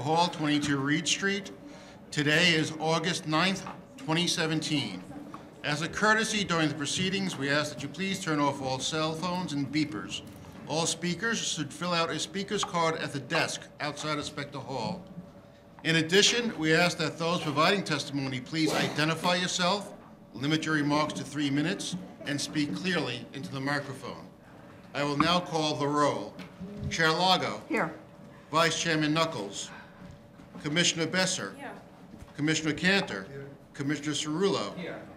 Hall, 22 Reade Street. Today is August 9th, 2017. As a courtesy during the proceedings, we ask that you please turn off all cell phones and beepers. All speakers should fill out a speaker's card at the desk outside of Spector Hall. In addition, we ask that those providing testimony please identify yourself, limit your remarks to three minutes, and speak clearly into the microphone. I will now call the roll. Chair Lago. Here. Vice Chairman Knuckles. Commissioner Besser. Here. Commissioner Cantor. Commissioner Cerullo.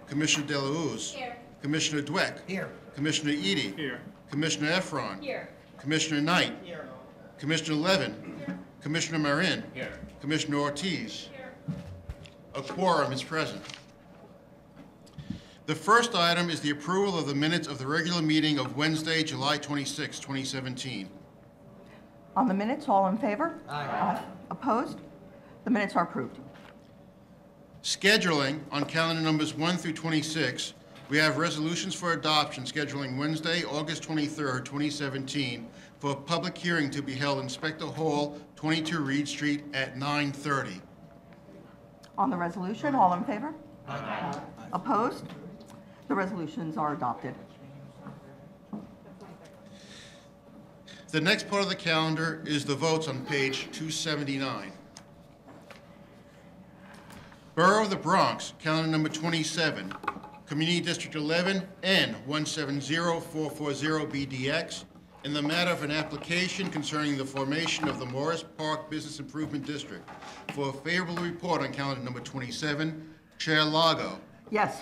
Commissioner De La Uz. Here. Commissioner Douek. Here. Commissioner Eaddy. Here. Commissioner Effron. Here. Commissioner Knight. Commissioner Levin. Commissioner Marin. Here. Commissioner Ortiz. Here. A quorum is present. The first item is the approval of the minutes of the regular meeting of Wednesday, July 26, 2017. On the minutes, all in favor? Aye. Opposed? The minutes are approved. Scheduling on calendar numbers 1 through 26, we have resolutions for adoption scheduling Wednesday, August 23rd, 2017, for a public hearing to be held in Spector Hall, 22 Reade Street at 9:30. On the resolution, all in favor? Aye. Opposed? The resolutions are adopted. The next part of the calendar is the votes on page 279. Borough of the Bronx, calendar number 27, Community District 11, N 170440BDX, in the matter of an application concerning the formation of the Morris Park Business Improvement District. For a favorable report on calendar number 27, Chair Lago, Yes.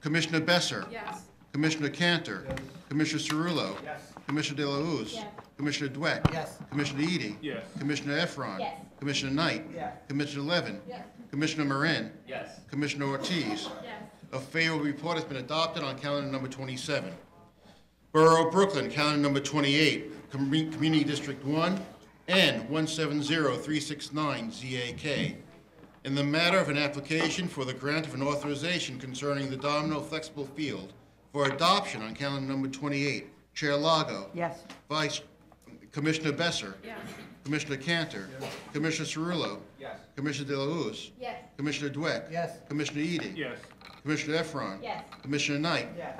Commissioner Besser, Yes. Commissioner Cantor. Commissioner Cerullo. Yes. Commissioner De La De La Uz. Yes. Commissioner Douek. Yes. Commissioner Eaddy. Yes. Commissioner Effron. Yes. Commissioner Knight. Yes. Commissioner Levin. Yes. Commissioner Marin. Yes. Commissioner Ortiz. Yes. A favorable report has been adopted on calendar number 27. Borough of Brooklyn, calendar number 28, Commu- Community District 1, N 170369ZAK. In the matter of an application for the grant of an authorization concerning the Domino Flexible Field for adoption on calendar number 28. Chair Lago. Yes. Vice Commissioner Besser. Yes. Commissioner Cantor. Yes. Commissioner Cerullo. Yes. Commissioner De La Uz. Yes. Commissioner Douek. Yes. Commissioner Eaddy. Yes. Commissioner Effron. Yes. Commissioner Knight. Yes.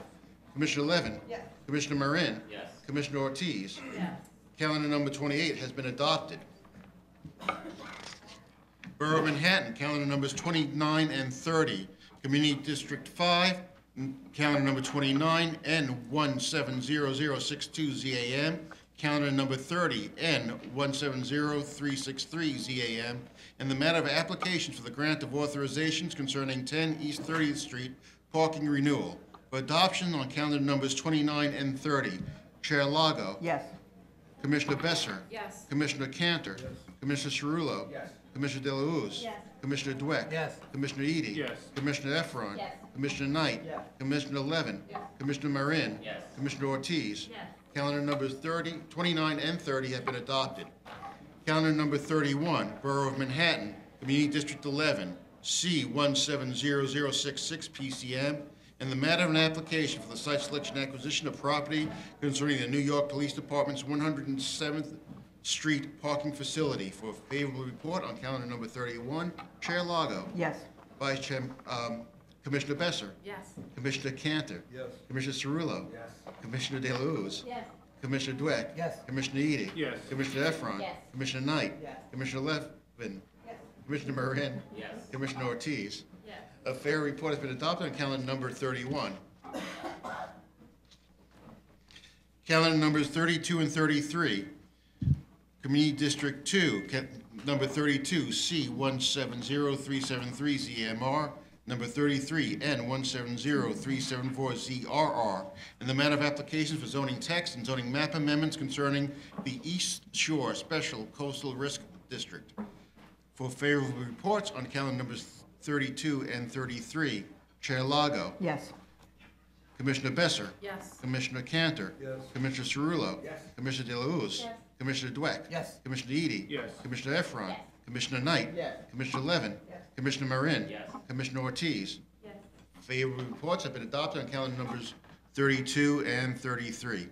Commissioner Levin. Yes. Commissioner Marin. Yes. Commissioner Ortiz. Yes. Calendar number 28 has been adopted. Borough of Manhattan, calendar numbers 29 and 30. Community District 5, mm, calendar number 29, N170062ZAM. Calendar number 30, N170363ZAM. In the matter of applications for the grant of authorizations concerning 10 East 30th Street parking renewal. For adoption on calendar numbers 29 and 30. Chair Lago. Yes. Commissioner Besser. Yes. Commissioner Cantor. Yes. Commissioner Cerullo. Yes. Commissioner De La Uz. Yes. Commissioner Douek. Yes. Commissioner Eaddy. Yes. Commissioner Effron. Yes. Commissioner Knight. Yes. Commissioner Levin. Yes. Commissioner Marin. Yes. Commissioner Ortiz. Yes. Calendar numbers 30, 29, and 30 have been adopted. Calendar number 31, Borough of Manhattan, Community District 11, C 170066 PCM, in the matter of an application for the site selection acquisition of property concerning the New York Police Department's 107th Street parking facility. For a favorable report on calendar number 31, Chair Lago. Yes. Vice Chair, um, Commissioner Besser. Yes. Commissioner Cantor. Yes. Commissioner Cerullo. Yes. Commissioner De La Uz. Yes. Commissioner Douek. Yes. Commissioner Eaddy. Yes. Commissioner Effron. Yes. Commissioner Knight. Yes. Commissioner Levin. Yes. Commissioner Marin. Yes. Commissioner Ortiz. Yes. A fair report has been adopted on calendar number 31. Calendar numbers 32 and 33. Community District 2, number 32, C 170373 ZMR, number 33, N 170374 ZRR, in the matter of applications for zoning text and zoning map amendments concerning the East Shore Special Coastal Risk District. For favorable reports on calendar numbers 32 and 33, Chair Lago, Yes. Commissioner Besser, Yes. Commissioner Cantor. Yes. Commissioner Cerullo. Yes. Commissioner De La Uz. Yes. Commissioner Douek. Yes. Commissioner Eaddy. Yes. Commissioner Effron. Yes. Commissioner Knight. Yes. Commissioner Levin. Yes. Commissioner Marin. Yes. Commissioner Ortiz. Yes. Favorable reports have been adopted on calendar numbers 32 and 33.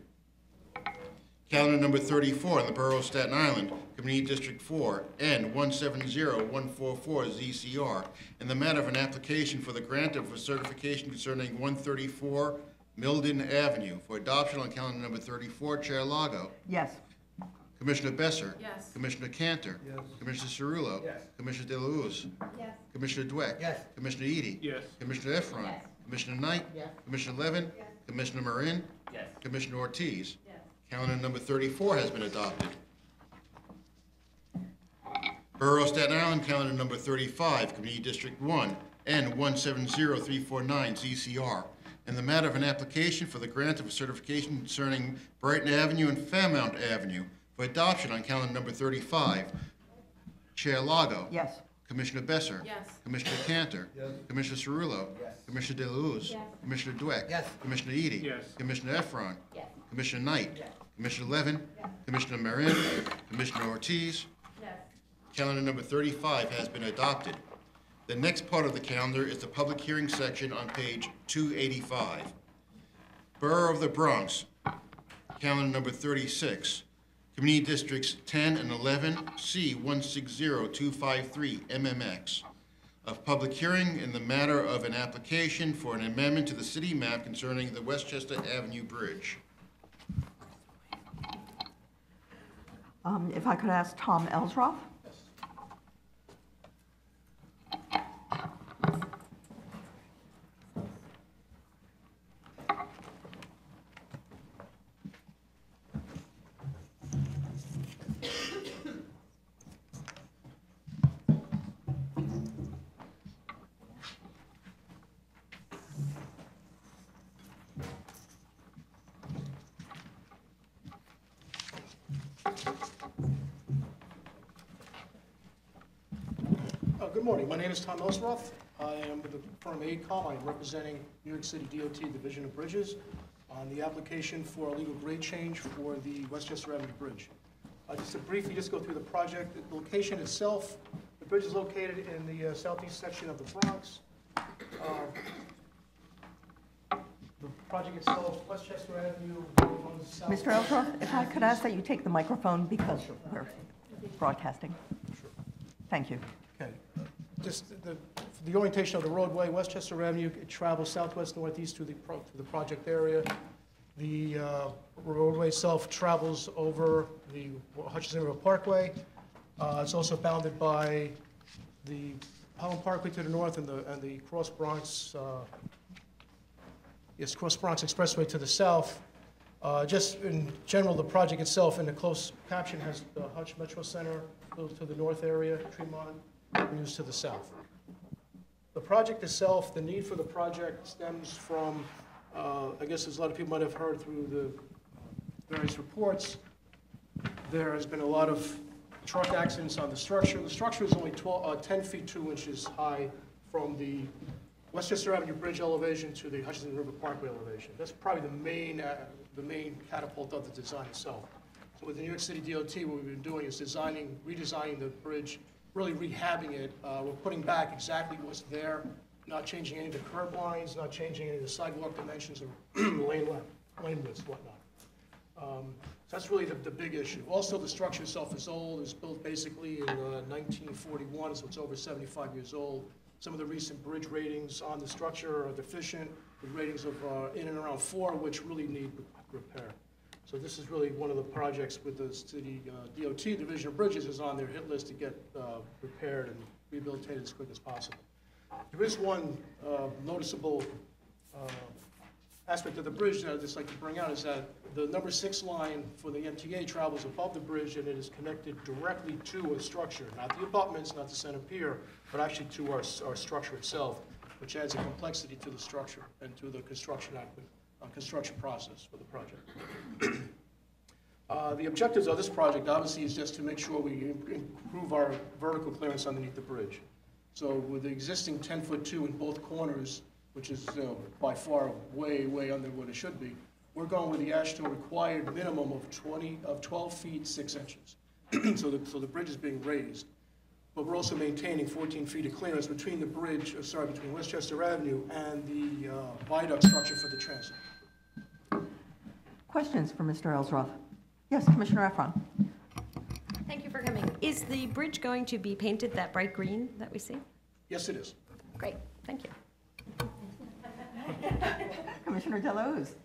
Calendar number 34 in the Borough of Staten Island, Community District 4, N 170144 ZCR, in the matter of an application for the grant of a certification concerning 134 Milden Avenue for adoption on calendar number 34, Chair Lago. Yes. Commissioner Besser. Yes. Commissioner Cantor. Yes. Commissioner Cerullo. Yes. Commissioner De La Uz. Yes. Commissioner Douek. Yes. Commissioner Eaddy. Yes. Commissioner Effron. Yes. Commissioner Knight. Yes. Commissioner Levin. Yes. Commissioner Marin. Yes. Commissioner Ortiz. Yes. Calendar number 34 has been adopted. Borough of Staten Island, calendar number 35, Community District 1, N 170349 ZCR, in the matter of an application for the grant of a certification concerning Brighton Avenue and Fairmount Avenue for adoption on calendar number 35. Chair Lago. Yes. Commissioner Besser. Yes. Commissioner Cantor. Yes. Commissioner Cerullo. Yes. Commissioner De La Uz. Yes. Commissioner Douek. Yes. Commissioner Eaddy. Yes. Commissioner Effron. Yes. Commissioner Knight. Yes. Commissioner Levin. Yes. Commissioner Marin. Commissioner Ortiz. Yes. Calendar number 35 has been adopted. The next part of the calendar is the public hearing section on page 285. Borough of the Bronx, calendar number 36. Community Districts 10 and 11, C 160253 MMX. Of public hearing in the matter of an application for an amendment to the city map concerning the Westchester Avenue Bridge. Um, If I could ask Tom Elsroff? Good morning. My name is Tom Osroff. I am with the firm AECOM. I'm representing New York City DOT Division of Bridges on the application for a legal grade change for the Westchester Avenue Bridge. Uh, Just to briefly just go through the project, the location itself, the bridge is located in the uh, southeast section of the Bronx. Uh, The project itself, Westchester Avenue. Mr. Elsroff, if I could ask that you take the microphone because we're broadcasting. Thank you. Just the, the orientation of the roadway, Westchester Avenue, travels southwest northeast through the, pro- through the project area. The uh, roadway itself travels over the Hutchinson River Parkway. Uh, It's also bounded by the Pelham Parkway to the north and the, and the Cross Bronx, uh, yes, Cross Bronx Expressway to the south. Uh, Just in general, the project itself, in the close caption, has the Hutch Metro Center, to the north area, Tremont, moves to the south. The project itself, the need for the project stems from, uh, I guess as a lot of people might have heard through the various reports, there has been a lot of truck accidents on the structure. The structure is only 12, uh, 10 feet 2 inches high from the Westchester Avenue Bridge elevation to the Hutchinson River Parkway elevation. That's probably the main, uh, the main catapult of the design itself. So with the New York City DOT, what we've been doing is designing, redesigning the bridge, really rehabbing it. Uh, We're putting back exactly what's there, not changing any of the curb lines, not changing any of the sidewalk dimensions or lane length, lane widths, whatnot. Um, So that's really the, the big issue. Also, the structure itself is old, it was built basically in uh, 1941, so it's over 75 years old. Some of the recent bridge ratings on the structure are deficient, with ratings of uh, in and around four, which really need repair. So this is really one of the projects with the city uh, DOT Division of Bridges is on their hit list to get uh, repaired and rehabilitated as quick as possible. There is one uh, noticeable uh, aspect of the bridge that I'd just like to bring out is that the number six line for the MTA travels above the bridge and it is connected directly to a structure, not the abutments, not the center pier, but actually to our, our structure itself, which adds a complexity to the structure and to the construction, construction process for the project. Uh, The objectives of this project, obviously, is just to make sure we improve our vertical clearance underneath the bridge. So with the existing 10-foot two in both corners, which is you know, by far way, way under what it should be, we're going with the AASHTO required minimum of 20, of 12 feet 6 inches. So the, so the bridge is being raised. But we're also maintaining 14 feet of clearance between the bridge, uh, sorry, between Westchester Avenue and the uh, viaduct structure for the transit. Questions for Mr. Elsroff? Yes, Commissioner Effron. Thank you for coming. Is the bridge going to be painted that bright green that we see? Yes, it is. Great, thank you. Commissioner De La Uz.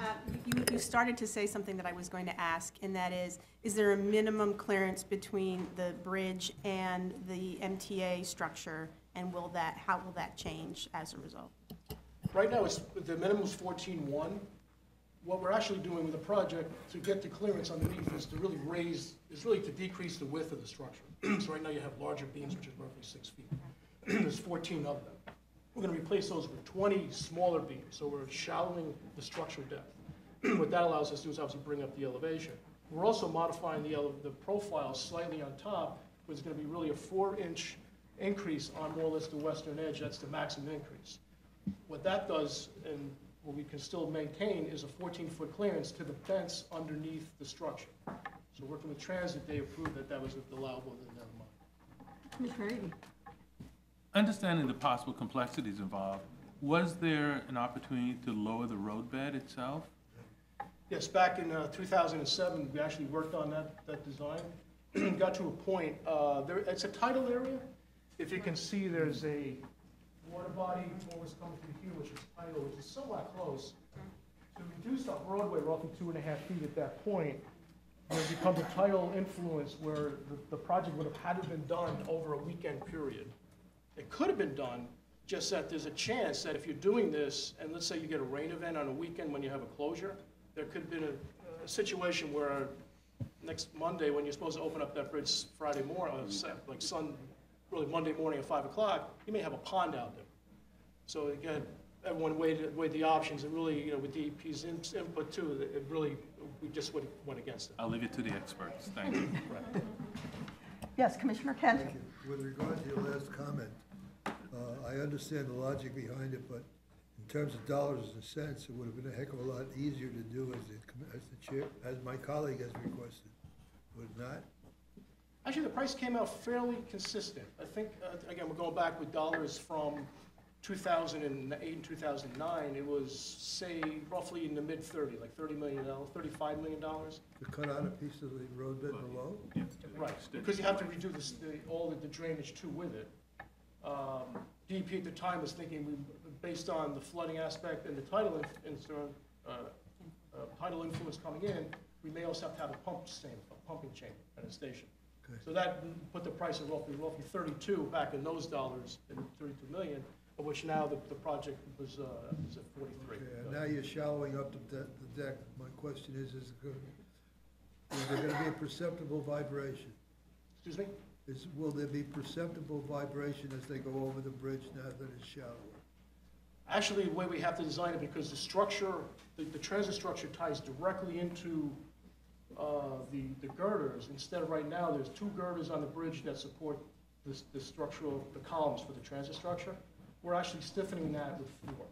Uh, You, you started to say something that I was going to ask, and that is, is there a minimum clearance between the bridge and the MTA structure? And will that, how will that change as a result? Right now, it's, the minimum is fourteen-one. What we're actually doing with the project to get the clearance underneath is to really raise, is really to decrease the width of the structure. So right now you have larger beams, which is roughly six feet. There's fourteen of them. We're gonna replace those with twenty smaller beams, so we're shallowing the structure depth. What that allows us to do is obviously bring up the elevation. We're also modifying the, the profile slightly on top, which is gonna be really a four-inch increase on more or less the western edge, that's the maximum increase. What that does, and what we can still maintain, is a 14-foot clearance to the fence underneath the structure. So working with Transit, they approved that that was allowable, then never mind. Commissioner Eaddy. Understanding the possible complexities involved, was there an opportunity to lower the roadbed itself? Yes, back in uh, 2007, we actually worked on that, that design. Got to a point, uh, there, it's a tidal area. If you can see, there's a water body coming through here, which is tidal, which is somewhat close. To reduce our roadway roughly two and a half feet at that point, there becomes a tidal influence where the, the project would have had to been done over a weekend period. It could have been done, just that there's a chance that if you're doing this, and let's say you get a rain event on a weekend when you have a closure, there could have been a, a situation where next Monday, when you're supposed to open up that bridge Friday morning, like Sun, really Monday morning at five o'clock, you may have a pond out there. So again, everyone weighed, weighed the options, and really, you know, with DEP's in- input too, it really, we just went, went against it. I'll leave it to the experts, thank you. Yes, Commissioner Kent. Thank you. With regard to your last comment, uh, I understand the logic behind it, but in terms of dollars and cents, it would have been a heck of a lot easier to do as the, as the chair, as my colleague has requested. Would it not? Actually, the price came out fairly consistent. I think, uh, again, we're going back with dollars from 2008 and 2009. It was, say, roughly in the mid-30, like $30 million, $35 million. To cut out a piece of the roadbed below? Yeah. Right, because you have to redo this, the, all the the drainage too with it. Um, DEP at the time was thinking, we, based on the flooding aspect and the tidal in, in- uh, uh, tidal influence coming in, we may also have to have a pump station, a pumping chamber at a station. So that put the price of roughly, roughly thirty-two back in those dollars, and thirty-two million, of which now the, the project was, uh, is at forty-three. Okay, and now you're shallowing up the deck, the deck. My question is, is, it is there gonna be a perceptible vibration? Excuse me? Is, will there be perceptible vibration as they go over the bridge now that it's shallower? Actually, the way we have to design it, because the structure, the, the transit structure ties directly into, uh, the, the girders, instead of right now, there's two girders on the bridge that support the, the structural, the columns for the transit structure. We're actually stiffening that with four.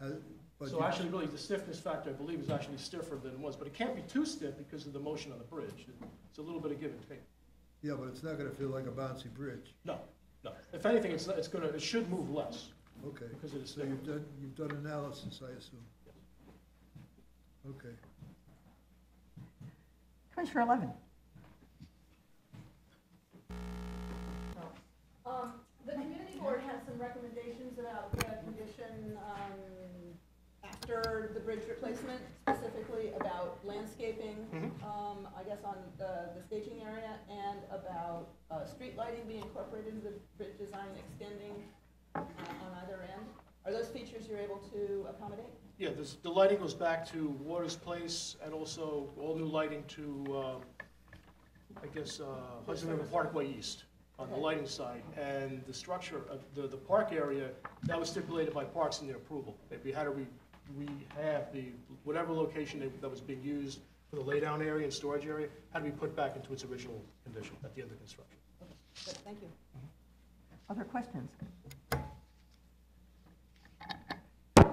Uh, but So you- actually, really, the stiffness factor, I believe, is actually stiffer than it was, but it can't be too stiff because of the motion on the bridge. It's a little bit of give and take. Yeah, but it's not gonna feel like a bouncy bridge. No, no. If anything, it's, it's gonna, it should move less Okay. because of the So stiffness. you've done, you've done analysis, I assume? Okay. Commissioner Levin. Um, the community board has some recommendations about the condition, um, after the bridge replacement, specifically about landscaping, um, I guess on the, the staging area, and about, uh, street lighting being incorporated into the bridge design, extending uh, on either end. Are those features you're able to accommodate? Yeah, this, the lighting goes back to Waters Place and also all new lighting to, uh, I guess, uh, Hudson River Parkway East on the Okay. lighting side. And the structure of the, the park area, that was stipulated by Parks in their approval. That we had to re, rehab the, whatever location that- that was being used for the laydown area and storage area, had to be put back into its original condition at the end of construction. Good, thank you. Other questions?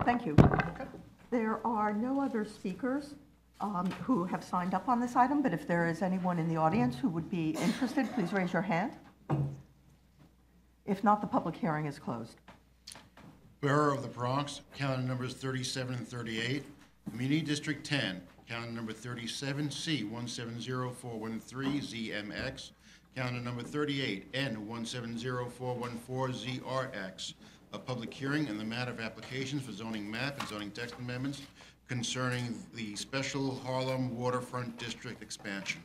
Thank you. There are no other speakers um, who have signed up on this item, but if there is anyone in the audience who would be interested, please raise your hand. If not, the public hearing is closed. Borough of the Bronx, county numbers 37 and 38, Muni District 10, Calendar number 37, C 170413 ZMX. Calendar number 38, N 170414 ZRX. A public hearing in the matter of applications for zoning map and zoning text amendments concerning the special Harlem waterfront district expansion.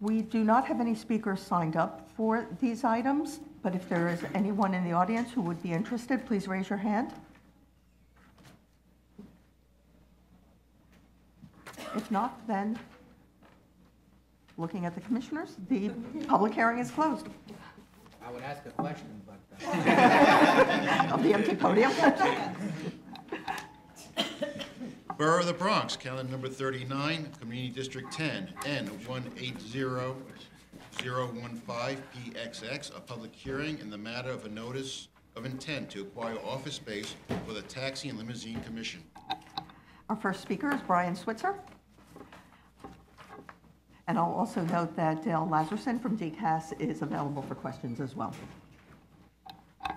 We do not have any speakers signed up for these items, but if there is anyone in the audience who would be interested, please raise your hand. If not, then, looking at the commissioners, the public hearing is closed. I would ask a question, but uh, Of the empty podium. Borough of the Bronx, calendar number 39, Community District 10, N 180015PXX, a public hearing in the matter of a notice of intent to acquire office space for the Taxi and Limousine Commission. Our first speaker is Brian Switzer. And I'll also note that Dale Lazarson from DCAS is available for questions as well. Hi,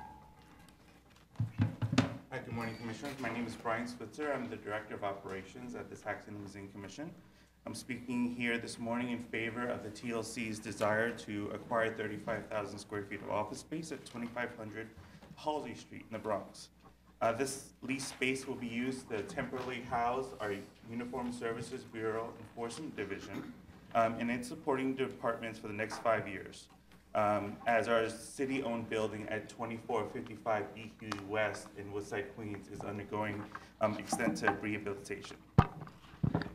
good morning, Commissioners. My name is Brian Switzer. I'm the Director of Operations at the and Limousine Commission. I'm speaking here this morning in favor of the TLC's desire to acquire 35,000 square feet of office space at 2500 Halsey Street in the Bronx. Uh, This lease space will be used to temporarily house our Uniform Services Bureau Enforcement Division um, and its supporting departments for the next five years um, as our city-owned building at 2455 BQE West in Woodside, Queens is undergoing um, extensive rehabilitation.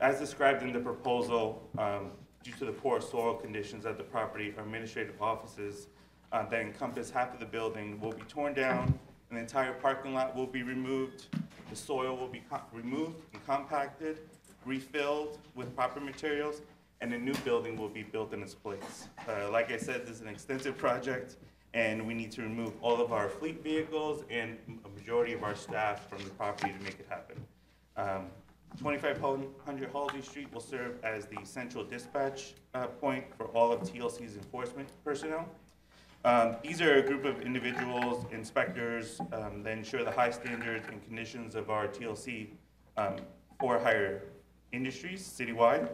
As described in the proposal, um, due to the poor soil conditions at the property, our administrative offices uh, that encompass half of the building will be torn down, and the entire parking lot will be removed. The soil will be removed and compacted, refilled with proper materials, and a new building will be built in its place. Uh, Like I said, this is an extensive project, and we need to remove all of our fleet vehicles and a majority of our staff from the property to make it happen. Um, 2500 Halsey Street will serve as the central dispatch uh, point for all of TLC's enforcement personnel. Um, These are a group of individuals, inspectors, um, that ensure the high standards and conditions of our TLC um, for hire industries citywide.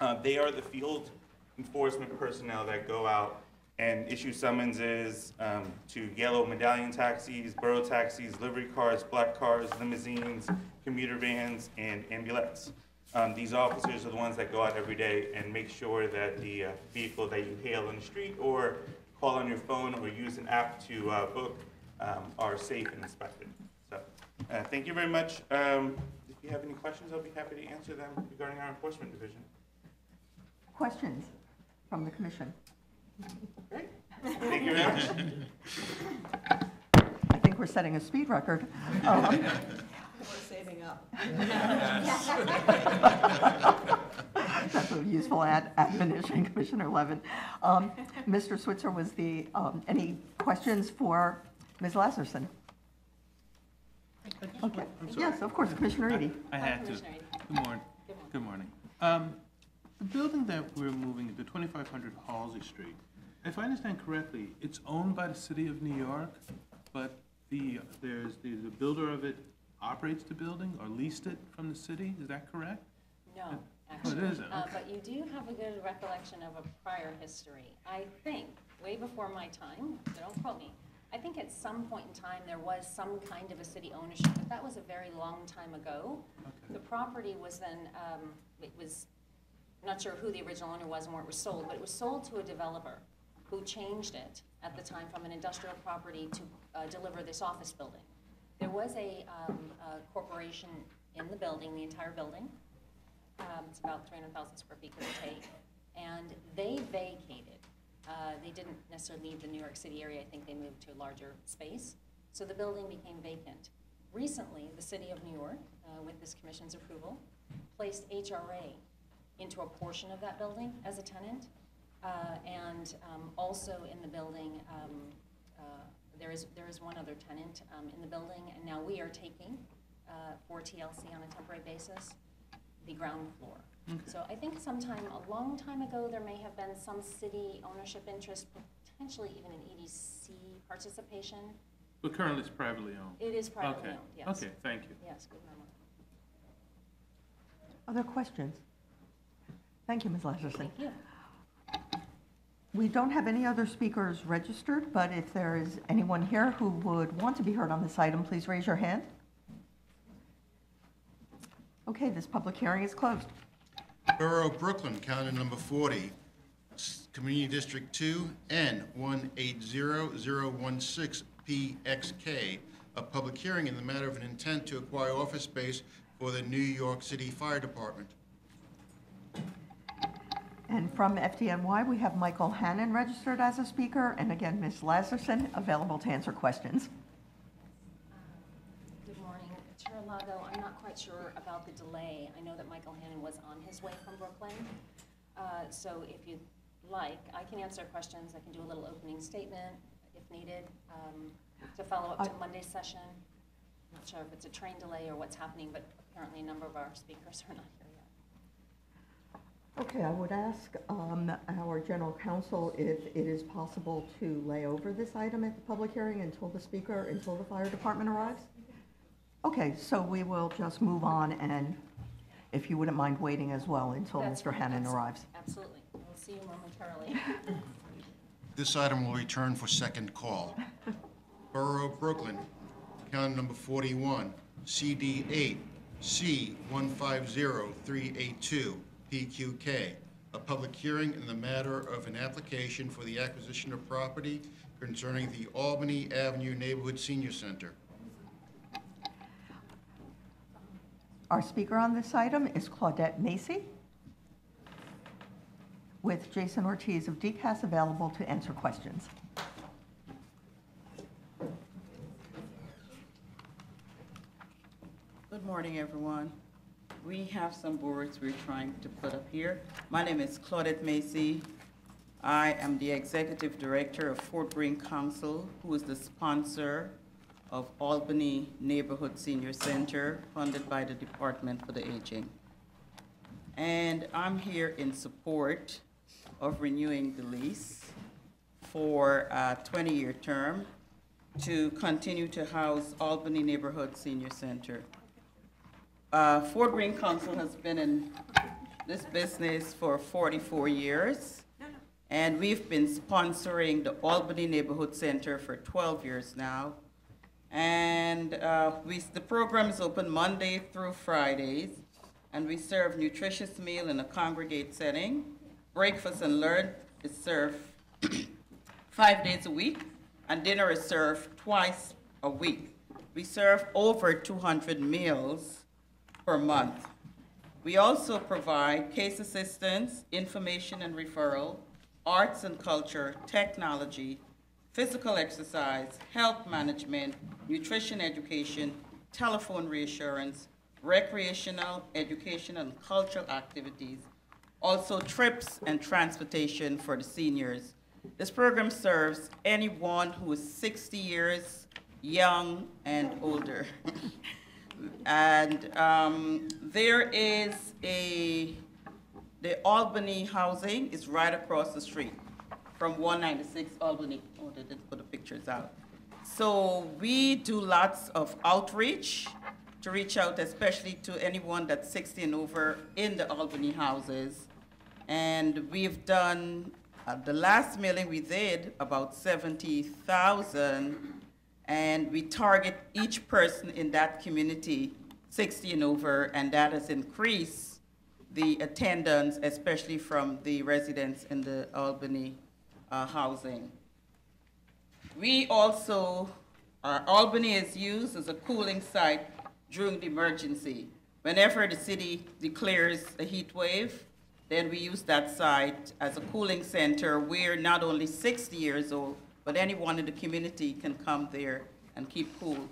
Uh, They are the field enforcement personnel that go out and issue summonses um, to yellow medallion taxis, borough taxis, livery cars, black cars, limousines, commuter vans, and ambulettes. Um, These officers are the ones that go out every day and make sure that the uh, vehicle that you hail on the street or call on your phone or use an app to uh, book um, are safe and inspected. So, uh, thank you very much. Um, If you have any questions, I'll be happy to answer them regarding our enforcement division. Questions from the commission? Thank you very much. I think we're setting a speed record. Um, We're saving up. That's a useful ad- admonition, Commissioner Levin. Um, Mr. Switzer, was the, um, any questions for Ms. Lasserson? Okay. Yes, of course, Commissioner Eaddy. I had to. Good morning. Good morning. Um, The building that we're moving, the 2500 Halsey Street, if I understand correctly, it's owned by the city of New York, but the, there's, the the builder of it operates the building or leased it from the city, is that correct? No, Oh, it actually. isn't, Uh, okay. But you do have a good recollection of a prior history. I think, way before my time, so don't quote me, I think at some point in time, there was some kind of a city ownership, but that was a very long time ago. The property was then, um, it was, I'm not sure who the original owner was and where it was sold, but it was sold to a developer who changed it at the time from an industrial property to uh, deliver this office building. There was a um, a corporation in the building, the entire building. Um, It's about 300,000 square feet, give or take. And they vacated. Uh, They didn't necessarily leave the New York City area. I think they moved to a larger space. So the building became vacant. Recently, the city of New York, uh, with this commission's approval, placed HRA into a portion of that building as a tenant. Uh, And um, also in the building, um, uh, there is, there is one other tenant um, in the building, and now we are taking uh, for TLC on a temporary basis, the ground floor. So I think sometime, a long time ago, there may have been some city ownership interest, potentially even an EDC participation. But currently it's privately owned? It is privately Okay, owned, yes. Okay, thank you. Yes, good memory. Other questions? Thank you, Ms. Lasserson. Thank you. We don't have any other speakers registered, but if there is anyone here who would want to be heard on this item, please raise your hand. Okay, this public hearing is closed. Borough of Brooklyn, county number 40, Community District 2, N 180016PXK, a public hearing in the matter of an intent to acquire office space for the New York City Fire Department. And from FDNY, we have Michael Hannon registered as a speaker, and again, Ms. Lasserson, available to answer questions. Good morning. Chair Lago, I'm not quite sure about the delay. I know that Michael Hannon was on his way from Brooklyn. Uh, So if you'd like, I can answer questions. I can do a little opening statement if needed um, to follow up to I- Monday's session. I'm Not sure if it's a train delay or what's happening, but apparently a number of our speakers are not here. Okay, I would ask um, our general counsel if it is possible to lay over this item at the public hearing until the speaker, until the fire department arrives? Okay, so we will just move on, and if you wouldn't mind waiting as well until That's Mr. Hannon that's- arrives. Absolutely. We'll see you momentarily. This item will return for second call. Borough of Brooklyn, county number 41, CD 8, C 150382, PQK, a public hearing in the matter of an application for the acquisition of property concerning the Albany Avenue Neighborhood Senior Center. Our speaker on this item is Claudette Macy, with Jason Ortiz of DCAS available to answer questions. Good morning, everyone. We have some boards we're trying to put up here. My name is Claudette Macy. I am the Executive Director of Fort Greene Council, who is the sponsor of Albany Neighborhood Senior Center, funded by the Department for the Aging. And I'm here in support of renewing the lease for a 20-year term to continue to house Albany Neighborhood Senior Center. Uh, Fort Greene Council has been in this business for 44 years, and we've been sponsoring the Albany Neighborhood Center for 12 years now. And uh, we, the program is open Monday through Fridays, and we serve nutritious meal in a congregate setting. Breakfast and lunch is served five days a week, and dinner is served twice a week. We serve over 200 meals per month. We also provide case assistance, information and referral, arts and culture, technology, physical exercise, health management, nutrition education, telephone reassurance, recreational, education, and cultural activities, also trips and transportation for the seniors. This program serves anyone who is 60 years young and older. And um, there is a, the Albany housing is right across the street from 196 Albany. Oh, they didn't put the pictures out. So we do lots of outreach to reach out, especially to anyone that's 60 and over in the Albany houses. And we've done, uh, the last mailing we did, about 70,000 and we target each person in that community 60 and over, and that has increased the attendance, especially from the residents in the Albany uh, housing. We also, Albany is used as a cooling site during the emergency. Whenever the city declares a heat wave, then we use that site as a cooling center where not only 60 years old, but anyone in the community can come there and keep cool.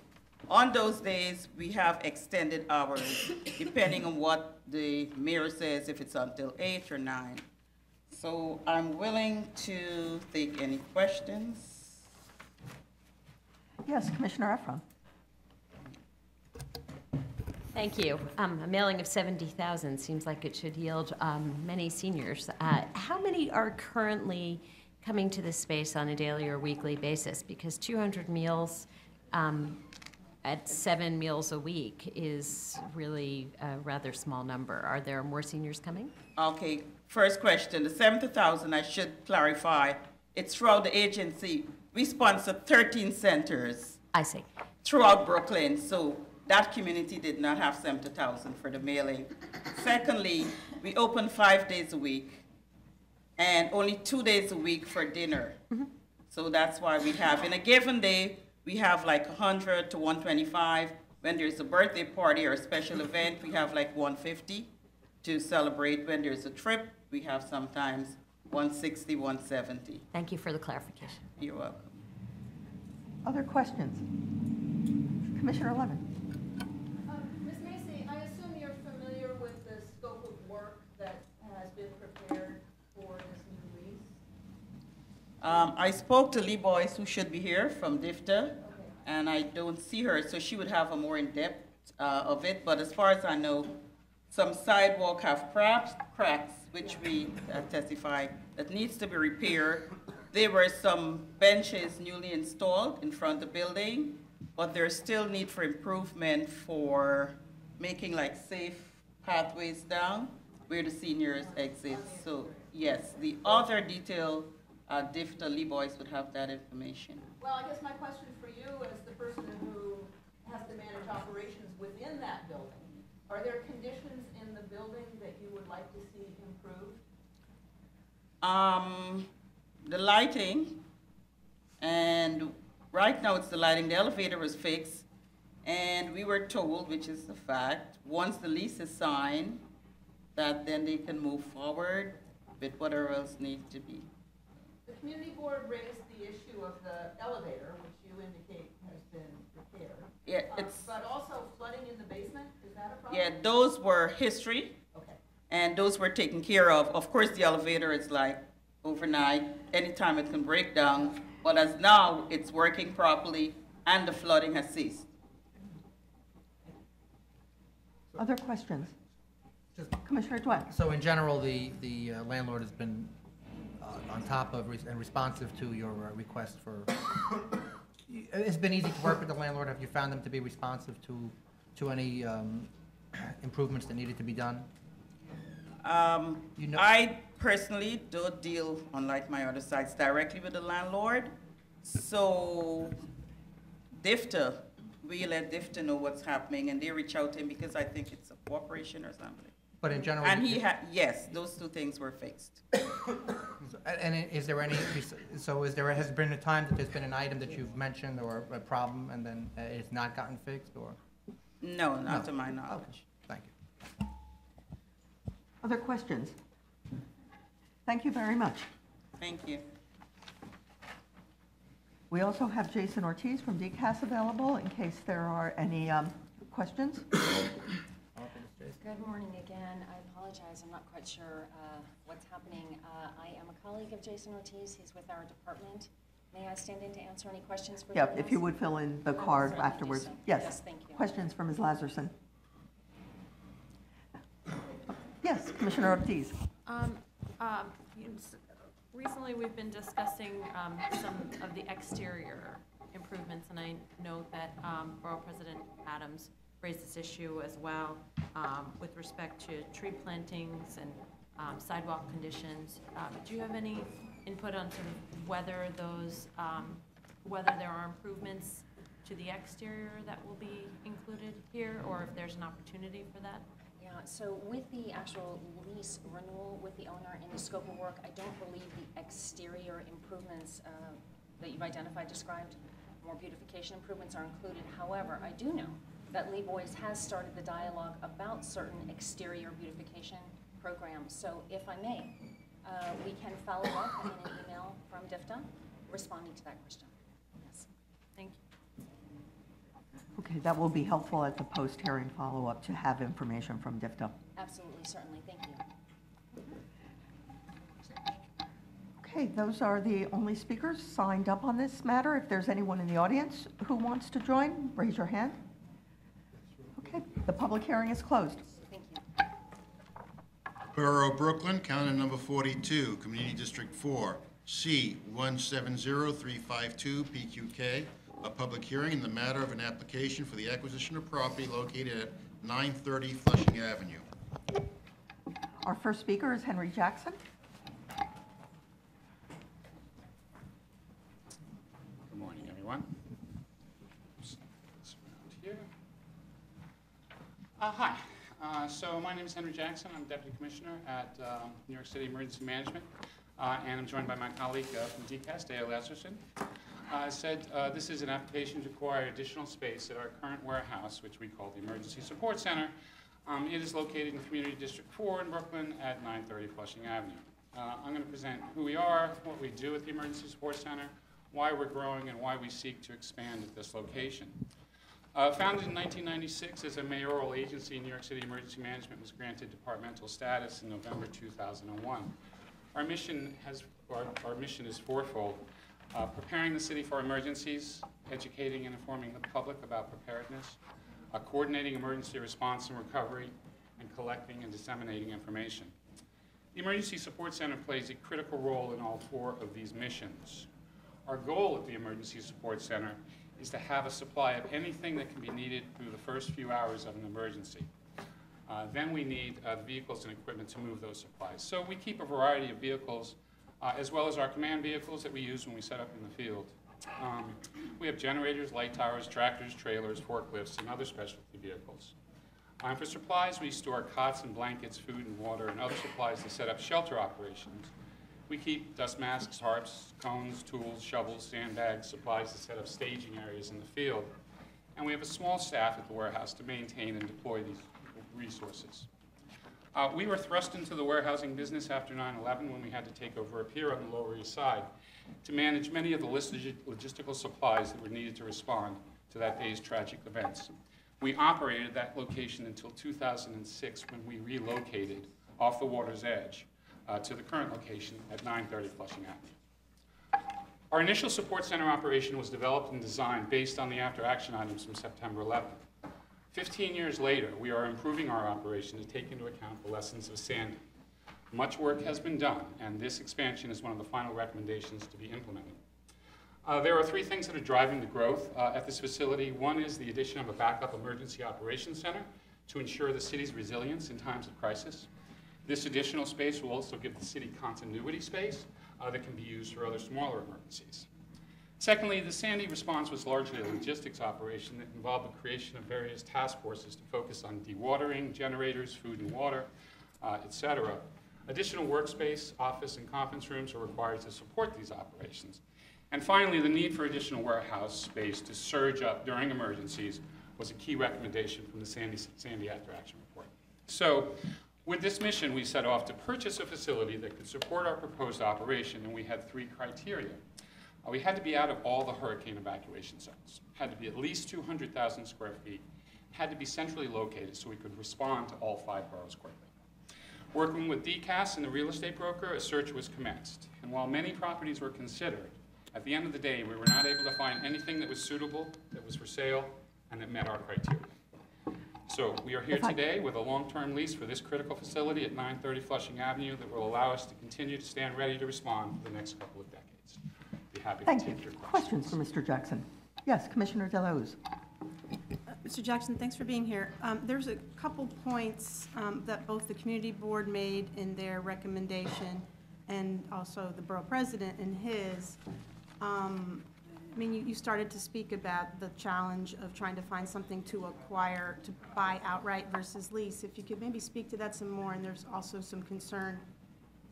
On those days, we have extended hours, depending on what the mayor says, if it's until eight or nine. So I'm willing to take any questions. Yes, Commissioner Effron. Thank you. Um, A mailing of 70,000 seems like it should yield um, many seniors. Uh, How many are currently coming to this space on a daily or weekly basis? Because 200 meals, um, at seven meals a week is really a rather small number. Are there more seniors coming? Okay, first question, the seventy thousand, I should clarify, it's throughout the agency. We sponsor thirteen centers I see. throughout Brooklyn, so that community did not have seventy thousand for the mailing. Secondly, we open five days a week and only two days a week for dinner. Mm-hmm. So that's why we have, in a given day, we have like hundred to one twenty-five. When there's a birthday party or a special event, we have like one fifty to celebrate. When there's a trip, we have sometimes 160, 170. Thank you for the clarification. You're welcome. Other questions? Commissioner Levin? Ms. Macy, I assume you're familiar with the scope of work that has been prepared for this new lease? Um, I spoke to Lee Boyce, who should be here from DFTA, and I don't see her, so she would have a more in-depth uh, of it. But as far as I know, some sidewalk have perhaps cracks, which we uh, testify that needs to be repaired. There were some benches newly installed in front of the building, but there's still need for improvement for making like safe pathways down where the seniors exit. So yes, the other detail, uh, DFTA Lee Boyce would have that information. Well, I guess my question for you, as the person who has to manage operations within that building, are there conditions in the building that you would like to see improved? Um, the lighting, and right now it's the lighting, the elevator was fixed, and we were told, which is the fact, once the lease is signed, that then they can move forward with whatever else needs to be. The community board raised the issue of the elevator, which you indicate has been repaired. Yeah, Uh, it's, But also flooding in the basement, is that a problem? yeah, those were history, Okay. and those were taken care of. Of course, the elevator is like overnight, anytime it can break down, but as now, it's working properly, and the flooding has ceased. Other questions? Just- Commissioner Dwight? So in general, the, the uh, landlord has been on top of res- and responsive to your uh, request for, it's been easy to work with the landlord? Have you found them to be responsive to, to any um, improvements that needed to be done? Um, You know- I personally don't deal, unlike my other sites, directly with the landlord. So DFTA, we let DFTA know what's happening and they reach out to him because I think it's a cooperation or something. But in general. And he had, yes, those two things were fixed. And and is there any, so is there, has been a time that there's been an item that you've mentioned or a problem and then it's not gotten fixed or? No, not No. to my Okay, knowledge. thank you. Other questions? Thank you very much. Thank you. We also have Jason Ortiz from DCAS available in case there are any um, questions. Good morning again. I apologize, I'm not quite sure uh, what's happening. Uh, I am a colleague of Jason Ortiz, he's with our department. May I stand in to answer any questions for the Yeah, if you would fill in the card certainly afterwards. so. Yes. Yes, thank you. Questions for Ms. Lazarson? Yes, Commissioner Ortiz. Um, um, Recently, we've been discussing um, some of the exterior improvements, and I know that um, Borough President Adams raised this issue as well um, with respect to tree plantings and um, sidewalk conditions. Um, Do you have any input on sort of whether those, um, whether there are improvements to the exterior that will be included here, or if there's an opportunity for that? Yeah, so with the actual lease renewal with the owner and the scope of work, I don't believe the exterior improvements uh, that you've identified, described, more beautification improvements are included. However, I do know that Lee Boyce has started the dialogue about certain exterior beautification programs. So if I may, uh, we can follow up in an email from DFTA responding to that question. Yes. Thank you. Okay, that will be helpful at the post-hearing follow-up to have information from DFTA. Absolutely, certainly, thank you. Okay, those are the only speakers signed up on this matter. If there's anyone in the audience who wants to join, raise your hand. The public hearing is closed. Thank you. Borough of Brooklyn, county number 42, Community District 4, C 170352, PQK, a public hearing in the matter of an application for the acquisition of property located at 930 Flushing Avenue. Our first speaker is Henry Jackson. Good morning, everyone. Oops, this around here. Uh, Hi, Uh, so my name is Henry Jackson. I'm Deputy Commissioner at um, New York City Emergency Management, uh, and I'm joined by my colleague uh, from DCAS, Dale Esserson. I said uh, this is an application to acquire additional space at our current warehouse, which we call the Emergency Support Center. Um, It is located in Community District 4 in Brooklyn at 930 Flushing Avenue. Uh, I'm going to present who we are, what we do at the Emergency Support Center, why we're growing, and why we seek to expand at this location. Uh, Founded in 1996 as a mayoral agency, New York City Emergency Management was granted departmental status in November 2001. Our mission has, our, our mission is fourfold, uh, preparing the city for emergencies, educating and informing the public about preparedness, uh, coordinating emergency response and recovery, and collecting and disseminating information. The Emergency Support Center plays a critical role in all four of these missions. Our goal at the Emergency Support Center is to have a supply of anything that can be needed through the first few hours of an emergency. Uh, Then we need uh, the vehicles and equipment to move those supplies. So we keep a variety of vehicles, uh, as well as our command vehicles that we use when we set up in the field. Um, We have generators, light towers, tractors, trailers, forklifts, and other specialty vehicles. Um, For supplies, we store cots and blankets, food and water, and other supplies to set up shelter operations. We keep dust masks, harps, cones, tools, shovels, sandbags, supplies to set up staging areas in the field. And we have a small staff at the warehouse to maintain and deploy these resources. Uh, We were thrust into the warehousing business after 9/11 when we had to take over a pier on the Lower East Side to manage many of the logistical supplies that were needed to respond to that day's tragic events. We operated that location until 2006 when we relocated off the water's edge uh, to the current location at 930 Flushing Avenue. Our initial support center operation was developed and designed based on the after-action items from September 11th. Fifteen years later, we are improving our operation to take into account the lessons of Sandy. Much work has been done, and this expansion is one of the final recommendations to be implemented. Uh, There are three things that are driving the growth uh, at this facility. One is the addition of a backup emergency operations center to ensure the city's resilience in times of crisis. This additional space will also give the city continuity space uh, that can be used for other smaller emergencies. Secondly, the Sandy response was largely a logistics operation that involved the creation of various task forces to focus on dewatering, generators, food and water, uh, et cetera. Additional workspace, office, and conference rooms are required to support these operations. And finally, the need for additional warehouse space to surge up during emergencies was a key recommendation from the Sandy, Sandy After Action Report. So, with this mission, we set off to purchase a facility that could support our proposed operation, and we had three criteria. Uh, We had to be out of all the hurricane evacuation zones, had to be at least 200,000 square feet, had to be centrally located so we could respond to all five boroughs quickly. Working with DCAS and the real estate broker, a search was commenced. And while many properties were considered, at the end of the day, we were not able to find anything that was suitable, that was for sale, and that met our criteria. So we are here If I- today with a long-term lease for this critical facility at 930 Flushing Avenue that will allow us to continue to stand ready to respond for the next couple of decades. Be happy to Thank you. your questions. Questions for Mr. Jackson? Yes, Commissioner De La Uz. Mr. Jackson, thanks for being here. Um, There's a couple points um, that both the community board made in their recommendation and also the borough president in his. Um, I mean, you, you started to speak about the challenge of trying to find something to acquire, to buy outright versus lease. If you could maybe speak to that some more, and there's also some concern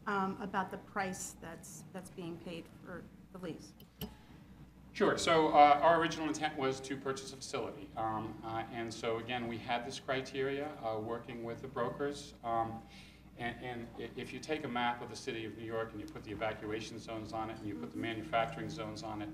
um, about the price that's, that's being paid for the lease. Sure. So uh, our original intent was to purchase a facility. Um, uh, And so again, we had this criteria, uh, working with the brokers. Um, And and if you take a map of the city of New York and you put the evacuation zones on it and you put the manufacturing zones on it,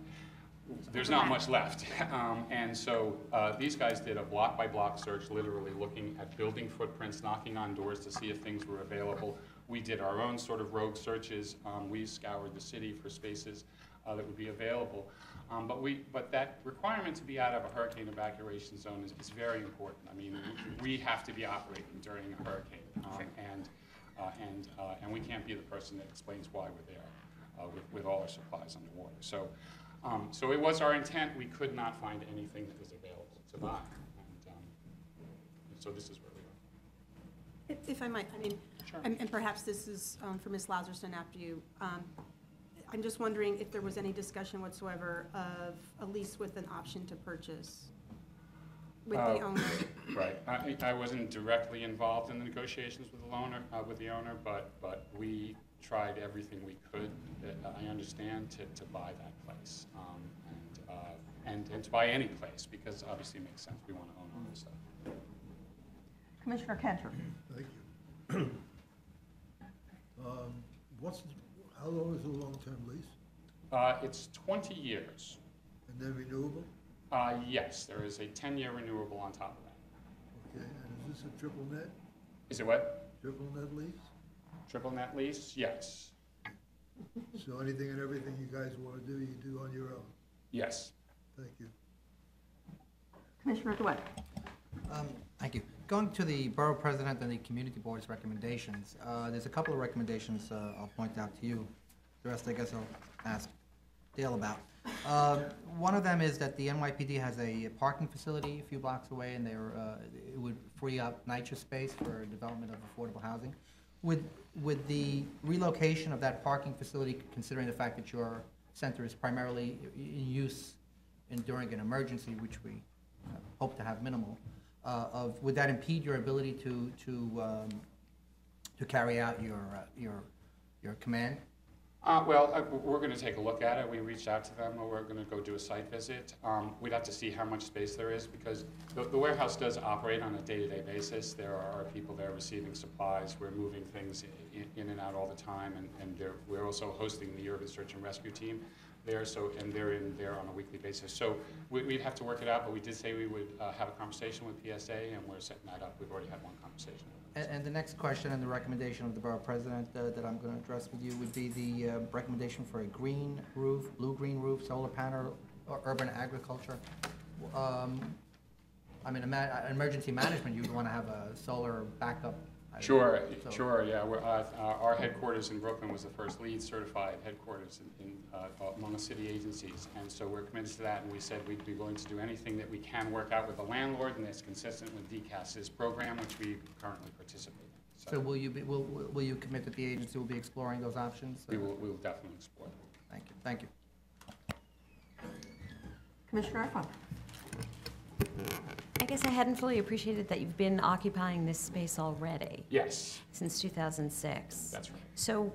there's not much left. Um, And so uh, these guys did a block-by-block search, literally looking at building footprints, knocking on doors to see if things were available. We did our own sort of rogue searches. Um, We scoured the city for spaces uh, that would be available. Um, But we, but that requirement to be out of a hurricane evacuation zone is, is very important. I mean, we we have to be operating during a hurricane. um, And, uh, and, uh, and we can't be the person that explains why we're there uh, with, with all our supplies underwater. So Um, So it was our intent, we could not find anything that was available to buy. And um, so this is where we are. If- If I might, I mean, and and perhaps this is um, for Ms. Lazarson after you. Um, I'm just wondering if there was any discussion whatsoever of a lease with an option to purchase with the Uh, owner. Right. I, I wasn't directly involved in the negotiations with the owner, uh, with the owner, but, but we tried everything we could, that I understand, to, to buy that place. Um, And, uh, and, and to buy any place, because obviously it makes sense, we want to own all this stuff. Commissioner Cantor? Thank you. Um, What's, how long is the long-term lease? Uh, It's 20 years. And then renewable? Uh, Yes, there is a 10-year renewable on top of that. Okay, and is this a triple net, Is it what? triple net lease? Triple net lease? Yes. So anything and everything you guys want to do, you do on your own? Yes. Thank you. Commissioner DeWitt? Um, Thank you. Going to the Borough President and the Community Board's recommendations, uh, there's a couple of recommendations uh, I'll point out to you. The rest, I guess I'll ask Dale about. Um, One of them is that the NYPD has a parking facility a few blocks away, and they're, uh, it would free up NYCHA space for development of affordable housing. With, with the relocation of that parking facility, considering the fact that your center is primarily in use in- during an emergency, which we uh, hope to have minimal, uh, of, would that impede your ability to, to, um, to carry out your, uh, your, your command? Uh, Well, uh, we're going to take a look at it. We reached out to them, we're going to go do a site visit. Um, We'd have to see how much space there is, because the the warehouse does operate on a day-to-day basis. There are people there receiving supplies, we're moving things i- in and out all the time, and and we're also hosting the urban search and rescue team there, so, and they're in there on a weekly basis. So we- we'd have to work it out, but we did say we would uh, have a conversation with PSA, and we're setting that up. We've already had one conversation. And, and the next question and the recommendation of the Borough President uh, that I'm going to address with you would be the uh, recommendation for a green roof, blue-green roof, solar panel, or urban agriculture. Um, I mean, uh, emergency management, you'd want to have a solar backup. I- Sure, so- sure, yeah. We're, uh, uh, Our headquarters in Brooklyn was the first LEED certified headquarters in, in, uh, among the city agencies. And so we're committed to that, and we said we'd be willing to do anything that we can work out with the landlord, and that's consistent with DCAS's program, which we currently participate in. So will you be, will, will will you commit that the agency will be exploring those options? We will, we will definitely explore that. Thank you, thank you. Commissioner Effron? I guess I hadn't fully appreciated that you've been occupying this space already. Yes, Since 2006. that's right. So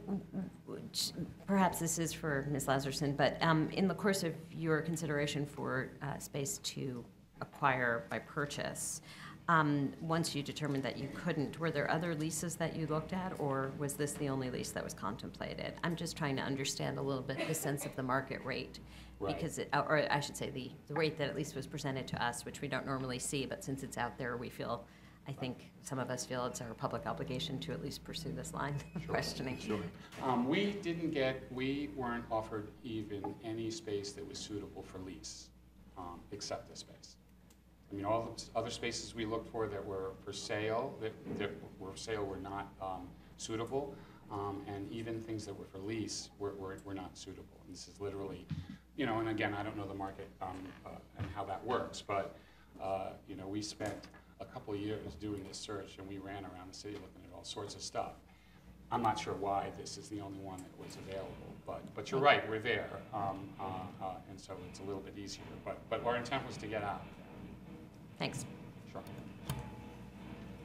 perhaps this is for Ms. Lazarson, but um, in the course of your consideration for uh, space to acquire by purchase, um, once you determined that you couldn't, were there other leases that you looked at, or was this the only lease that was contemplated? I'm just trying to understand a little bit the sense of the market rate. Right. Because, it- or I should say, the, the rate that at least was presented to us, which we don't normally see, but since it's out there, we feel, I think some of us feel it's our public obligation to at least pursue this line of questioning. Sure. Um, We didn't get, we weren't offered even any space that was suitable for lease, um, except this space. I mean, all the other spaces we looked for that were for sale, that, that were for sale were not um, suitable. um, And even things that were for lease were, were, were not suitable. And this is literally, you know, and again, I don't know the market um, uh, and how that works, but, uh, you know, we spent a couple years doing this search and we ran around the city looking at all sorts of stuff. I'm not sure why this is the only one that was available, but, but you're right, we're there. um, uh, uh, And so it's a little bit easier, but, but our intent was to get out. Thanks. Sure.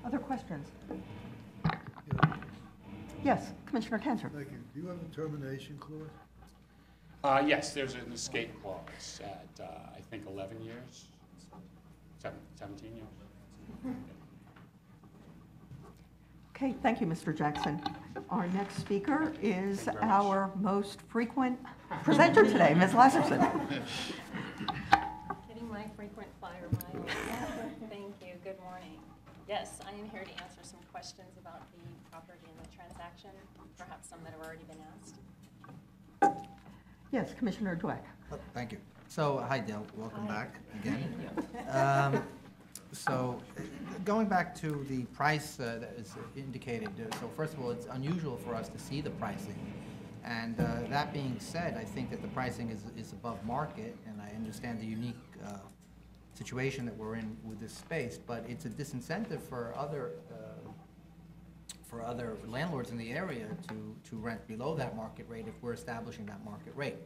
Other questions? Yeah, Yes, Commissioner Cantor? Thank you. Do you have a termination clause? Uh, Yes, there's an escape clause at, uh, I think, 11 years, Seven- 17 years. Okay, thank you, Mr. Jackson. Our next speaker is Thank you very much. our most frequent presenter today, Ms. Lasserson. Getting my frequent flyer miles. Thank you, good morning. Yes, I am here to answer some questions about the property and the transaction, perhaps some that have already been asked. Yes, Commissioner Douek. Oh, Thank you. So, hi Dale, welcome back again. Um, So, uh, going back to the price uh, that is indicated, uh, so first of all, it's unusual for us to see the pricing And uh, that being said, I think that the pricing is, is above market, and I understand the unique uh, situation that we're in with this space, but it's a disincentive for other, uh, for other landlords in the area to, to rent below that market rate if we're establishing that market rate.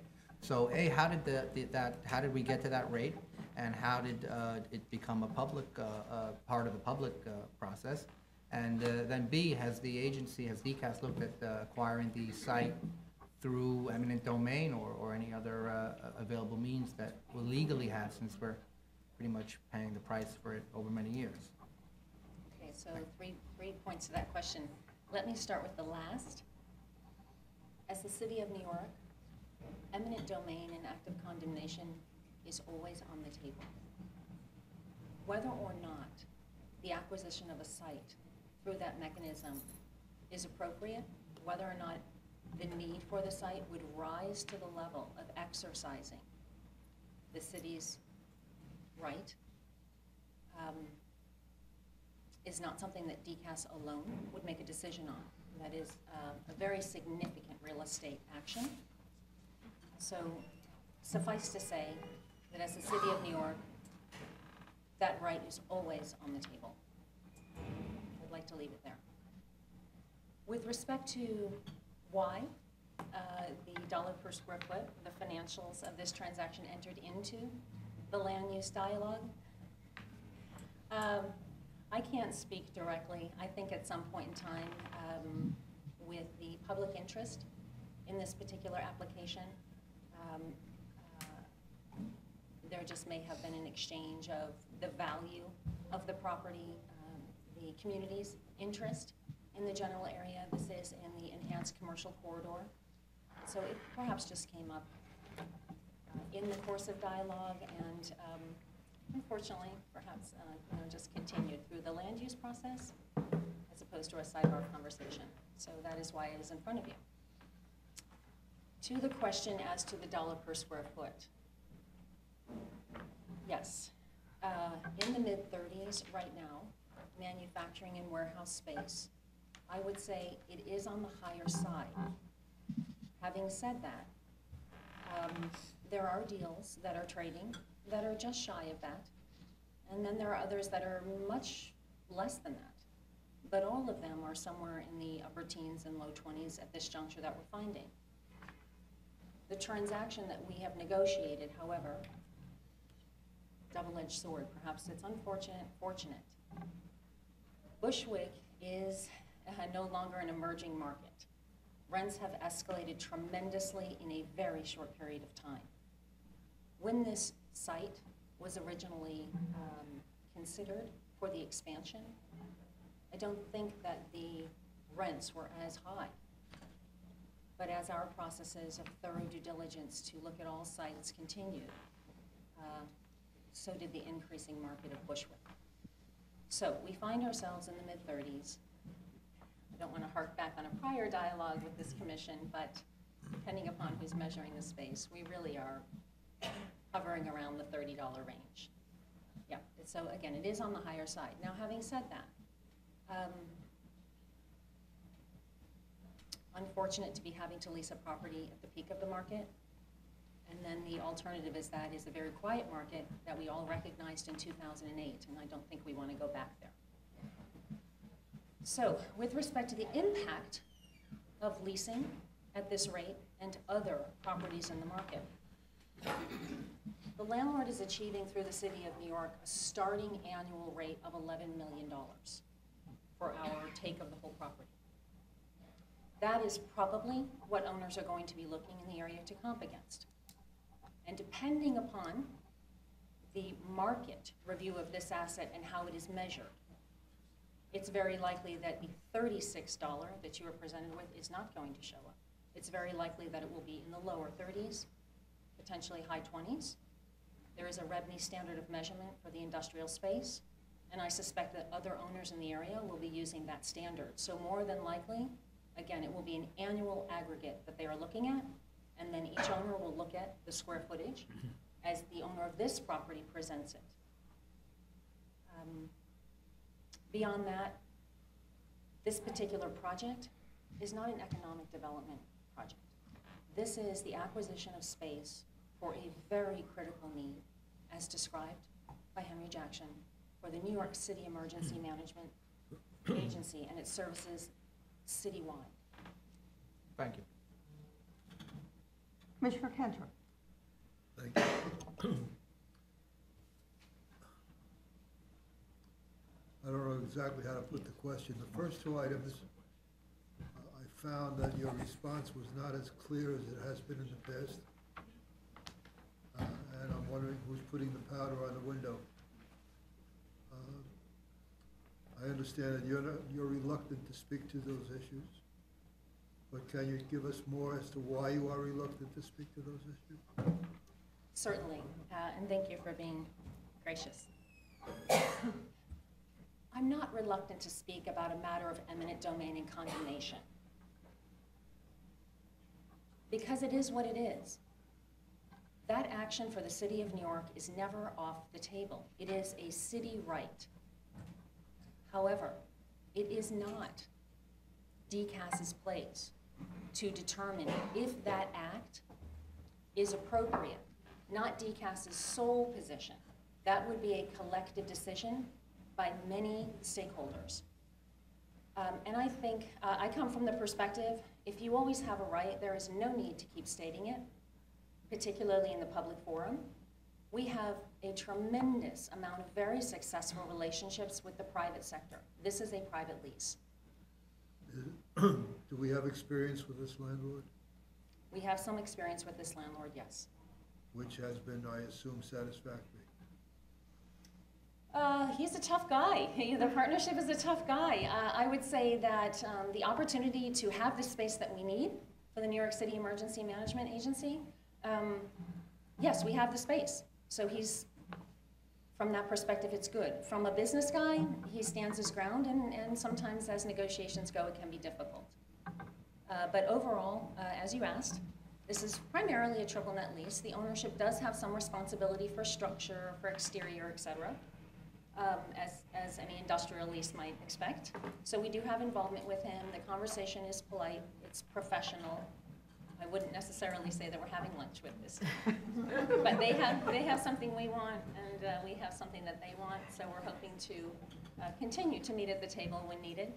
So A, how did the, the- that, how did we get to that rate? And how did uh, it become a public, uh, uh, part of the public uh, process? And uh, then B, has the agency, has DCAS looked at acquiring the site through eminent domain or, or any other available means that we legally have since we're pretty much paying the price for it over many years? Okay, so three, three points to that question. Let me start with the last. As the city of New York, eminent domain and active condemnation is always on the table. Whether or not the acquisition of a site through that mechanism is appropriate, whether or not the need for the site would rise to the level of exercising the city's right, um, is not something that DCAS alone would make a decision on. That is uh, a very significant real estate action. So suffice to say that as the city of New York, that right is always on the table. I'd like to leave it there. With respect to why uh, the dollar per square foot, the financials of this transaction entered into the land use dialogue, um, I can't speak directly. I think at some point in time, um, with the public interest in this particular application, um, uh, there just may have been an exchange of the value of the property, um, the community's interest in the general area. This is in the enhanced commercial corridor. So it perhaps just came up in the course of dialogue and um, unfortunately, perhaps, uh, you know, just continued through the land use process as opposed to a sidebar conversation. So that is why it is in front of you. To the question as to the dollar per square foot. Yes, uh, in the mid-thirties right now, manufacturing and warehouse space, I would say it is on the higher side. Having said that, um, there are deals that are trading that are just shy of that, and then there are others that are much less than that. But all of them are somewhere in the upper teens and low twenties at this juncture that we're finding. The transaction that we have negotiated, however, double-edged sword, perhaps it's unfortunate, fortunate. Bushwick is uh, no longer an emerging market. Rents have escalated tremendously in a very short period of time. When this site was originally um, considered for the expansion, I don't think that the rents were as high. But as our processes of thorough due diligence to look at all sites continued, uh, so did the increasing market of Bushwick. So we find ourselves in the mid-30s. I don't want to hark back on a prior dialogue with this commission, but depending upon who's measuring the space, we really are hovering around the $30 range. Yeah, so again, it is on the higher side. Now, having said that, um, unfortunate to be having to lease a property at the peak of the market. And then the alternative is that is a very quiet market that we all recognized in 2008, and I don't think we want to go back there. So, with respect to the impact of leasing at this rate and other properties in the market, the landlord is achieving through the city of New York a starting annual rate of $11 million for our take of the whole property. That is probably what owners are going to be looking in the area to comp against. And depending upon the market review of this asset and how it is measured, it's very likely that the $36 that you are presented with is not going to show up. It's very likely that it will be in the lower 30s, potentially high 20s. There is a REBNY standard of measurement for the industrial space, and I suspect that other owners in the area will be using that standard. So more than likely, again, it will be an annual aggregate that they are looking at, and then each owner will look at the square footage as the owner of this property presents it. Um, Beyond that, this particular project is not an economic development project. This is the acquisition of space for a very critical need, as described by Henry Jackson, for the New York City Emergency Management Agency and its services citywide. Thank you. Commissioner Cantor? Thank you. I don't know exactly how to put the question. The first two items, uh, I found that your response was not as clear as it has been in the past. And I'm wondering who's putting the powder on the window. Uh, I understand that you're not, you're reluctant to speak to those issues, but can you give us more as to why you are reluctant to speak to those issues? Certainly, uh, and thank you for being gracious. I'm not reluctant to speak about a matter of eminent domain and condemnation. Because it is what it is. That action for the city of New York is never off the table. It is a city right. However, it is not DCAS's place to determine if that act is appropriate, not DCAS's sole position. That would be a collective decision by many stakeholders. Um, and I think, uh, I come from the perspective, if you always have a right, there is no need to keep stating it, particularly in the public forum. We have a tremendous amount of very successful relationships with the private sector. This is a private lease. Do we have experience with this landlord, We have some experience with this landlord, yes. which has been, I assume, satisfactory? Uh, he's a tough guy. The partnership is a tough guy. Uh, I would say that um, the opportunity to have the space that we need for the New York City Emergency Management Agency, um, yes, we have the space. So he's, from that perspective, it's good. From a business guy, he stands his ground, and, and sometimes as negotiations go, it can be difficult. Uh, but overall, uh, as you asked, this is primarily a triple net lease. The ownership does have some responsibility for structure, for exterior, et cetera um, as, as any industrial lease might expect. So we do have involvement with him. The conversation is polite, it's professional. I wouldn't necessarily say that we're having lunch with this. But they have, they have something we want, and uh, we have something that they want, so we're hoping to uh, continue to meet at the table when needed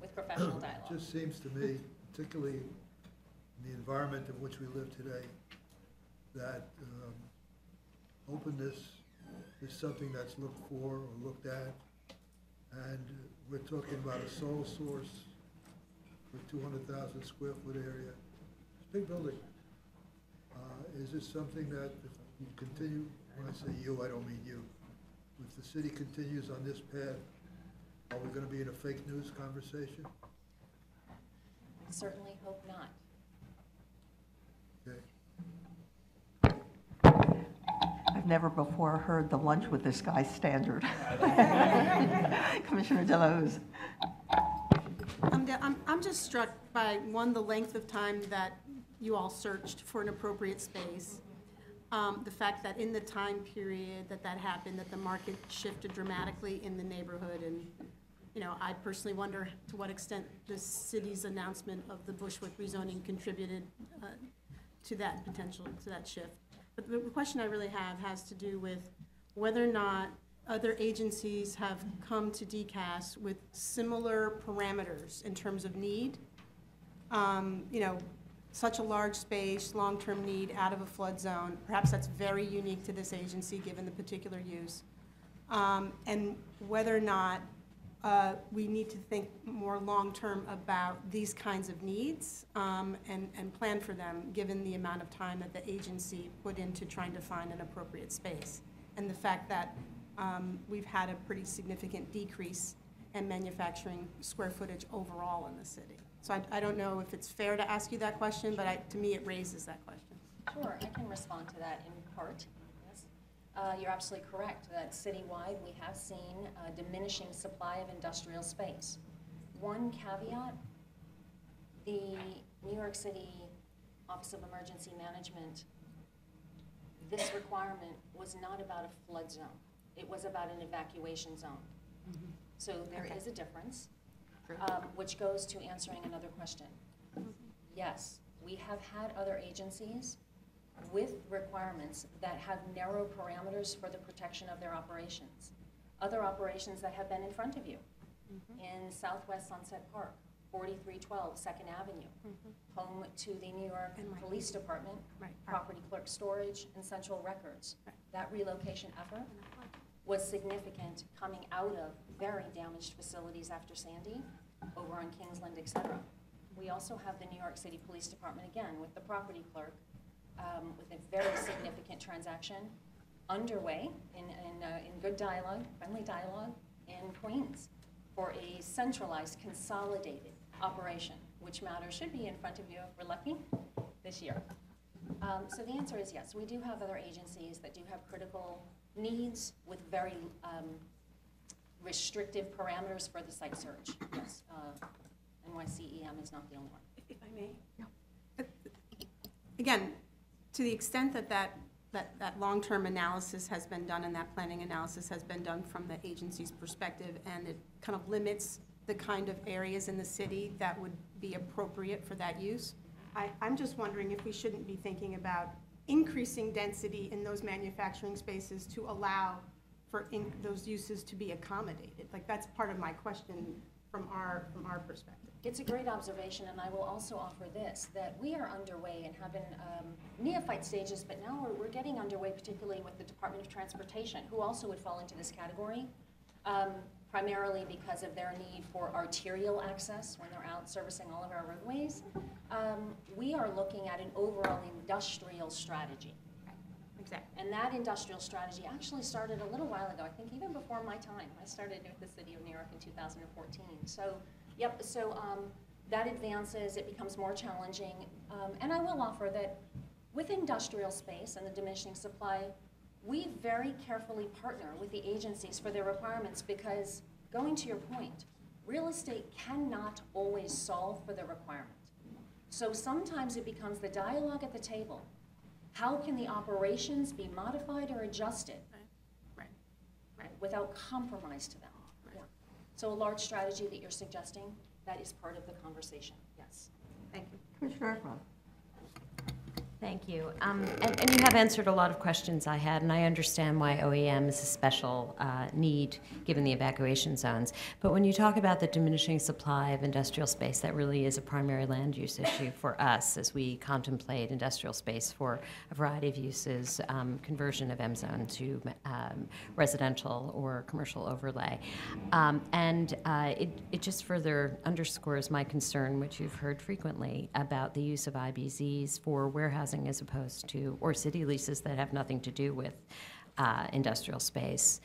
with professional dialogue. It just seems to me, particularly in the environment in which we live today, that um, openness is something that's looked for or looked at. And we're talking about a sole source for two hundred thousand square foot area. It's a big building. Uh, Is this something that if you continue, when I say you, I don't mean you, if the city continues on this path, are we gonna be in a fake news conversation? I certainly hope not. Okay. I've never before heard the lunch with this guy standard. Commissioner De La Uz. I'm, de- I'm, I'm just struck by, one, the length of time that you all searched for an appropriate space. Um, the fact that in the time period that that happened, that the market shifted dramatically in the neighborhood. And, you know, I personally wonder to what extent the city's announcement of the Bushwick rezoning contributed uh, to that potential, to that shift. But the question I really have has to do with whether or not other agencies have come to DCAS with similar parameters in terms of need. Um, You know, such a large space, long-term need out of a flood zone. Perhaps that's very unique to this agency, given the particular use. Um, And whether or not uh, we need to think more long-term about these kinds of needs um, and, and plan for them, given the amount of time that the agency put into trying to find an appropriate space. And the fact that um, we've had a pretty significant decrease in manufacturing square footage overall in the city. So I, I don't know if it's fair to ask you that question, but I, to me, it raises that question. Sure, I can respond to that in part, yes. Uh, You're absolutely correct, that citywide, we have seen a diminishing supply of industrial space. One caveat, the New York City Office of Emergency Management, this requirement was not about a flood zone. It was about an evacuation zone. So there Okay. is a difference. Um, which goes to answering another question. Yes, We have had other agencies with requirements that have narrow parameters for the protection of their operations. Other operations that have been in front of you in Southwest Sunset Park, 4312 Second Avenue, home to the New York. Police Department, Right. property clerk storage, and central records. Right. That relocation effort was significant coming out of very damaged facilities after Sandy, over on Kingsland, et cetera. We also have the New York City Police Department, again, with the property clerk, um, with a very significant transaction underway in, in, uh, in good dialogue, friendly dialogue in Queens for a centralized, consolidated operation, which matter should be in front of you if we're lucky this year. Um, So the answer is yes, we do have other agencies that do have critical needs with very um, restrictive parameters for the site search. Yes, uh, NYCEM is not the only one. If I may? Again, to the extent that that, that, that long-term analysis has been done and that planning analysis has been done from the agency's perspective, and it kind of limits the kind of areas in the city that would be appropriate for that use, I, I'm just wondering if we shouldn't be thinking about increasing density in those manufacturing spaces to allow for in, those uses to be accommodated. Like, that's part of my question from our, from our perspective. It's a great observation, and I will also offer this, that we are underway and have been um, neophyte stages, but now we're, we're getting underway, particularly with the Department of Transportation, who also would fall into this category, um, primarily because of their need for arterial access when they're out servicing all of our roadways. Um, We are looking at an overall industrial strategy. Exactly. And that industrial strategy actually started a little while ago, I think even before my time. I started with the city of New York in 2014. So, yep, so um, that advances, it becomes more challenging. Um, And I will offer that with industrial space and the diminishing supply, we very carefully partner with the agencies for their requirements because, going to your point, real estate cannot always solve for the requirement. So sometimes it becomes the dialogue at the table. How can the operations be modified or adjusted? Right. Right, without compromise to them. Yeah. So a large strategy that you're suggesting, that is part of the conversation, yes. Thank you. Commissioner Ekman. Thank you. Um, And and you have answered a lot of questions I had, and I understand why OEM is a special uh, need, given the evacuation zones. But when you talk about the diminishing supply of industrial space, that really is a primary land use issue for us as we contemplate industrial space for a variety of uses, um, conversion of M zone to um, residential or commercial overlay. Um, And uh, it it just further underscores my concern, which you've heard frequently, about the use of IBZs for warehousing as opposed to, or city leases that have nothing to do with uh, industrial space.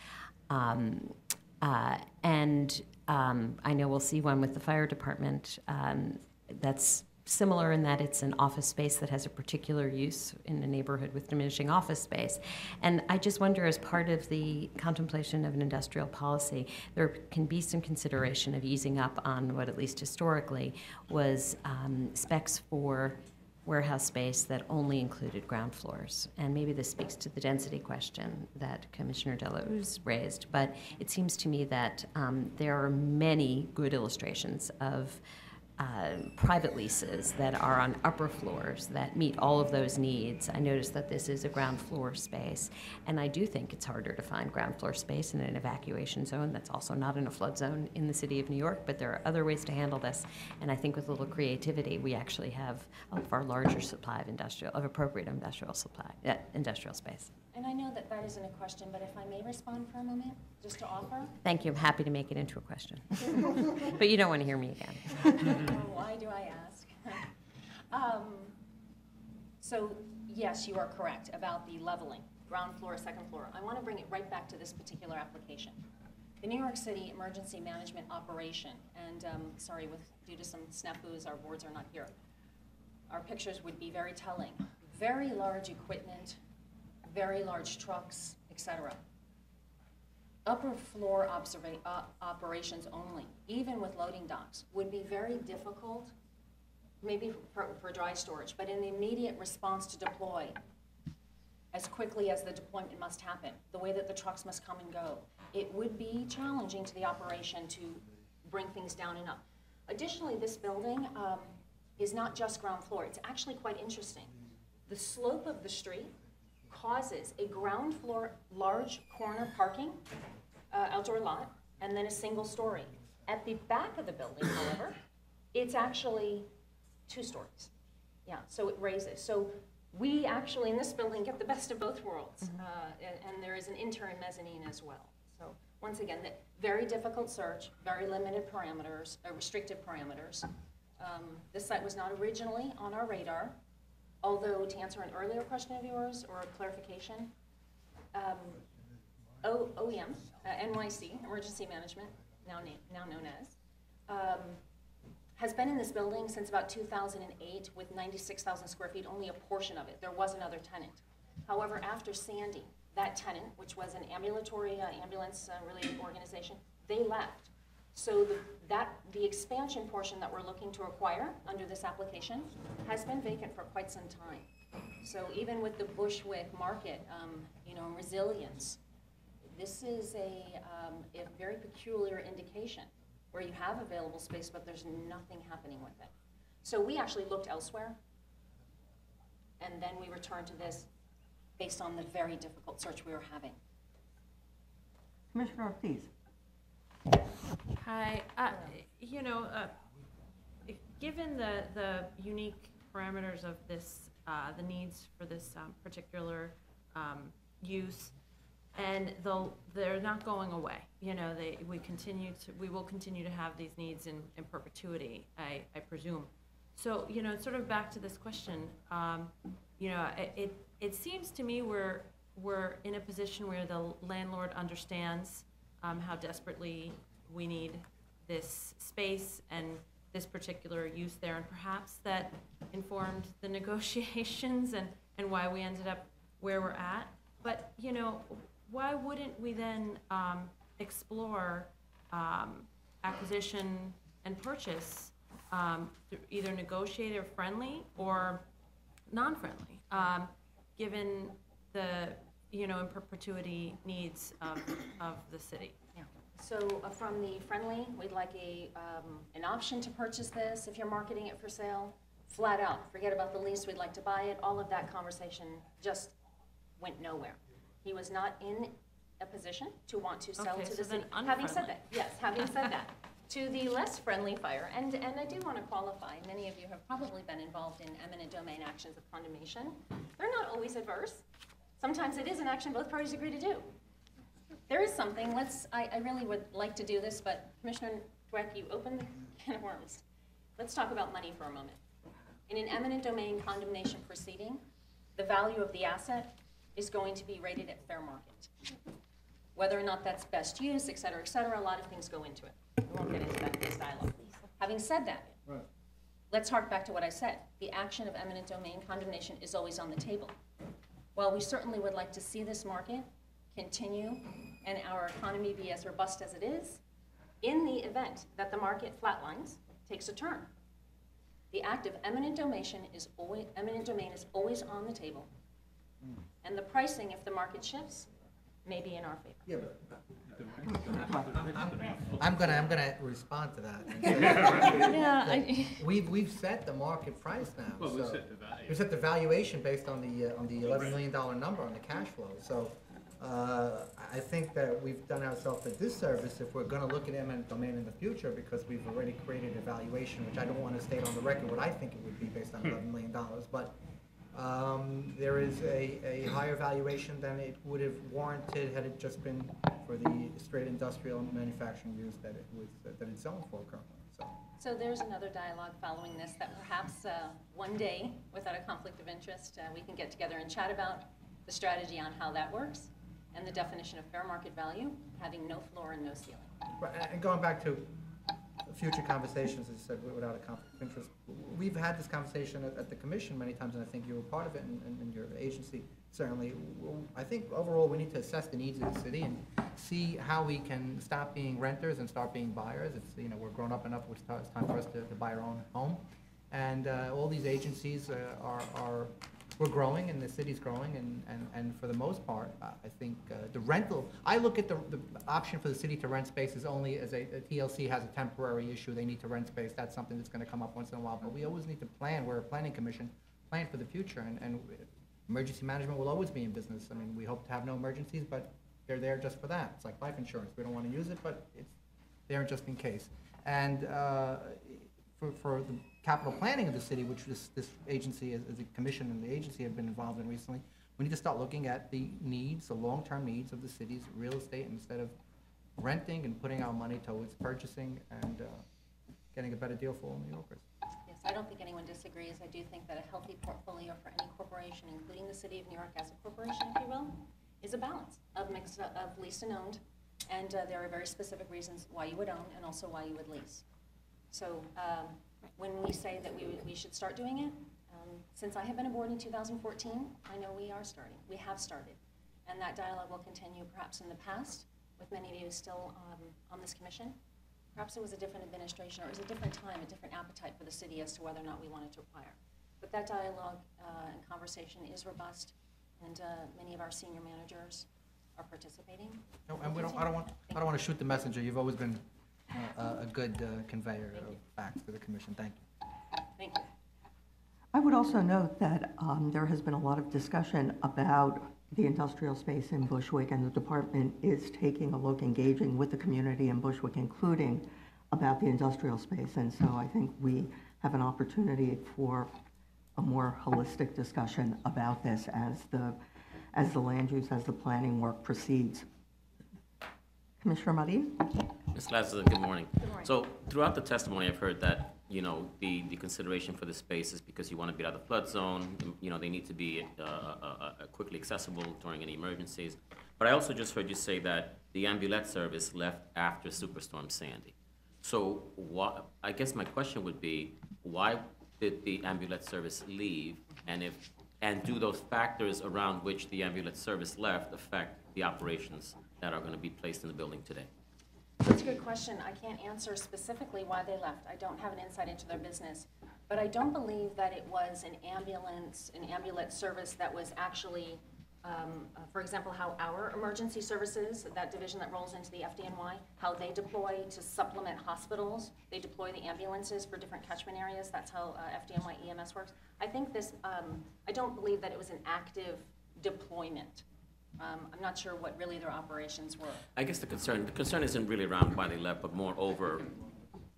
Um, uh, And um, I know we'll see one with the fire department um, that's similar in that it's an office space that has a particular use in a neighborhood with diminishing office space. And I just wonder, as part of the contemplation of an industrial policy, there can be some consideration of easing up on what, at least historically, was um, specs for warehouse space that only included ground floors. And maybe this speaks to the density question that Commissioner De La Uz raised, but it seems to me that um, there are many good illustrations of uh, private leases that are on upper floors that meet all of those needs. I noticed that this is a ground floor space, and I do think it's harder to find ground floor space in an evacuation zone that's also not in a flood zone in the city of New York, but there are other ways to handle this. And I think with a little creativity, we actually have a far larger supply of industrial, of appropriate industrial supply, uh, industrial space. And I know that that isn't a question, but if I may respond for a moment, just to offer? Thank you. I'm happy to make it into a question. But you don't want to hear me again. Why do I ask? Um, So, yes, you are correct about the leveling, ground floor, second floor. I want to bring it right back to this particular application. The New York City Emergency Management Operation, and, um, sorry, with, due to some snafus, our boards are not here. Our pictures would be very telling. Very large equipment, very large trucks, et cetera. Upper floor observa- uh, operations only, even with loading docks, would be very difficult, maybe for, for dry storage, but in the immediate response to deploy, as quickly as the deployment must happen, the way that the trucks must come and go, it would be challenging to the operation to bring things down and up. Additionally, this building, um, is not just ground floor. It's actually quite interesting. The slope of the street causes a ground floor, large corner parking, uh, outdoor lot, and then a single story. At the back of the building, however, it's actually two stories. Yeah, so it raises. So we actually, in this building, get the best of both worlds. Uh, and, and there is an interior mezzanine as well. So once again, the very difficult search, very limited parameters, uh, restrictive parameters. Um, this site was not originally on our radar, although to answer an earlier question of yours or a clarification, um, O, OEM, uh, NYC, Emergency Management, now now known as, um, has been in this building since about 2008 with 96,000 square feet, only a portion of it. There was another tenant. However, after Sandy, that tenant, which was an ambulatory uh, ambulance uh, related organization, they left. So the, that, the expansion portion that we're looking to acquire under this application has been vacant for quite some time. So even with the Bushwick market, um, you know, resilience, this is a, um, a very peculiar indication where you have available space, but there's nothing happening with it. So we actually looked elsewhere, and then we returned to this based on the very difficult search we were having. Commissioner Ortiz? Hi, uh, you know, uh, given the, the unique parameters of this, uh, the needs for this um, particular um, use, and they're not going away, you know, they, we continue to, we will continue to have these needs in, in perpetuity, I, I presume. So, you know, sort of back to this question, um, you know, it, it, it seems to me we're, we're in a position where the landlord understands um, how desperately we need this space and this particular use there, and perhaps that informed the negotiations and, and why we ended up where we're at. But, you know, why wouldn't we then um, explore um, acquisition and purchase, um, either negotiated friendly or non-friendly, um, given the, you know, in perpetuity needs of, of the city? So uh, from the friendly, we'd like a, um, an option to purchase this if you're marketing it for sale, flat out. Forget about the lease, we'd like to buy it. All of that conversation just went nowhere. He was not in a position to want to sell Okay, to so the city. Having said unfriendly. that, yes, having said that, to the less friendly fire, and, and I do want to qualify, many of you have probably been involved in eminent domain actions of condemnation. They're not always adverse. Sometimes it is an action both parties agree to do. There is something, let's, I, I really would like to do this, but Commissioner Douek, you opened the can of worms. Let's talk about money for a moment. In an eminent domain condemnation proceeding, the value of the asset is going to be rated at fair market. Whether or not that's best use, et cetera, et cetera, a lot of things go into it. We won't get into that in this dialogue. Having said that, let's hark back to what I said. The action of eminent domain condemnation is always on the table. While we certainly would like to see this market continue and our economy be as robust as it is, in the event that the market flatlines, takes a turn, the act of eminent domain is always, eminent domain is always on the table. And the pricing, if the market shifts, may be in our favor. Yeah, but. I'm gonna, I'm gonna respond to that. Yeah, I- We've, we've set the market price now, Well, we so- set the value. We set the valuation based on the, uh, on the eleven million dollar number on the cash flow, so, uh, I think that we've done ourselves a disservice if we're gonna look at eminent domain in the future, because we've already created a valuation, which I don't wanna state on the record what I think it would be based on eleven million dollars, but, um, there is a, a higher valuation than it would have warranted had it just been for the straight industrial manufacturing use that it was, that it's zoned for currently, so. So there's another dialogue following this that perhaps uh, one day, without a conflict of interest, uh, we can get together and chat about the strategy on how that works and the definition of fair market value, having no floor and no ceiling. Right, and- going back to future conversations, as you said, without a conflict of interest, we've had this conversation at, at the commission many times, and I think you were part of it, and, and- your agency certainly. I think overall, we need to assess the needs of the city and see how we can stop being renters and start being buyers. It's, you know, we're grown up enough, it's it's time for us to, to buy our own home. And, uh, all these agencies uh, are, are we're growing and the city's growing and, and, and for the most part, I think uh, the rental, I look at the, the option for the city to rent space only as a, a TLC has a temporary issue, they need to rent space, that's something that's gonna come up once in a while, but we always need to plan, we're a planning commission, plan for the future, and, and emergency management will always be in business. I mean, we hope to have no emergencies, but they're there just for that. It's like life insurance, we don't wanna use it, but it's there just in case. And uh, for, for the capital planning of the city, which this, this agency, as a commission and the agency have been involved in recently, we need to start looking at the needs, the long-term needs of the city's real estate instead of renting and putting our money towards purchasing and uh, getting a better deal for all New Yorkers. Yes, I don't think anyone disagrees. I do think that a healthy portfolio for any corporation, including the city of New York as a corporation, if you will, is a balance of mixed, of leased and owned. And uh, there are very specific reasons why you would own and also why you would lease. So um, when we say that we, we should start doing it, um, since I have been aboard in 2014, I know we are starting. We have started. And that dialogue will continue perhaps in the past with many of you still um, on this commission. Perhaps it was a different administration, or it was a different time, a different appetite for the city as to whether or not we wanted to acquire. But that dialogue uh, and conversation is robust, and uh, many of our senior managers are participating. No, And we don't, I don't want, I don't want to shoot the messenger. You've always been a, a good uh, conveyor of facts to the commission. Thank you. Thank you. I would also note that um, there has been a lot of discussion about the industrial space in Bushwick, and the department is taking a look, engaging with the community in Bushwick, including about the industrial space. And so I think we have an opportunity for a more holistic discussion about this as the, as the land use, as the planning work proceeds. Commissioner Marin? Ms. Lazar, good morning. Good morning. So throughout the testimony, I've heard that, you know, the, the consideration for the space is because you want to be out of the flood zone, you know, they need to be uh, uh, uh, quickly accessible during any emergencies. But I also just heard you say that the ambulance service left after Superstorm Sandy. So what, I guess my question would be, why did the ambulance service leave? And if, and do those factors around which the ambulance service left affect the operations that are going to be placed in the building today? That's a good question. I can't answer specifically why they left. I don't have an insight into their business. But I don't believe that it was an ambulance, an ambulance service that was actually, um, uh, for example, how our emergency services, that division that rolls into the FDNY, how they deploy to supplement hospitals. They deploy the ambulances for different catchment areas. That's how uh, FDNY EMS works. I think this, um, I don't believe that it was an active deployment. Um, I'm not sure what really their operations were. I guess the concern, the concern isn't really around why they left, but more over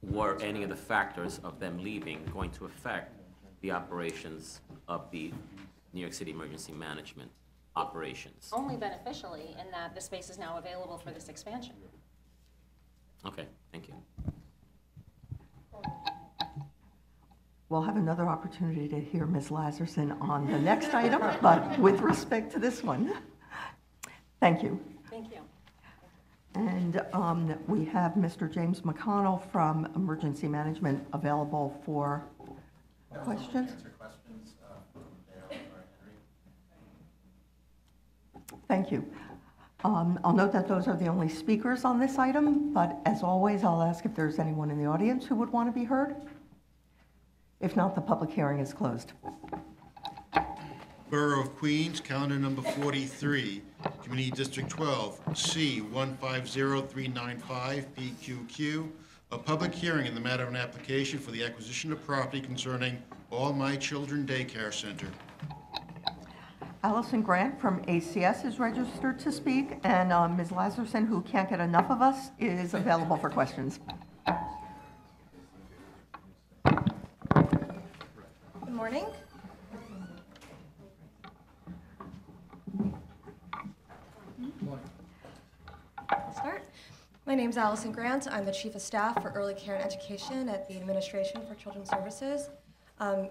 were any of the factors of them leaving going to affect the operations of the New York City Emergency Management operations? Only beneficially in that the space is now available for this expansion. Okay, thank you. We'll have another opportunity to hear Ms. Lazarson on the next item, but with respect to this one. Thank you. Thank you. And um, we have Mr. James McConnell from Emergency Management available for questions. Thank you. Um, I'll note that those are the only speakers on this item, but as always, I'll ask if there's anyone in the audience who would want to be heard. If not, the public hearing is closed. Borough of Queens, calendar number 43, Community District 12, C 150395, PQQ, a public hearing in the matter of an application for the acquisition of property concerning All My Children Daycare Center. Allison Grant from ACS is registered to speak, and um, Ms. Lazarson, who can't get enough of us, is available for questions. Good morning. I'll start. My is Allison Grant. I'm the Chief of Staff for Early Care and Education at the Administration for Children's Services. Um,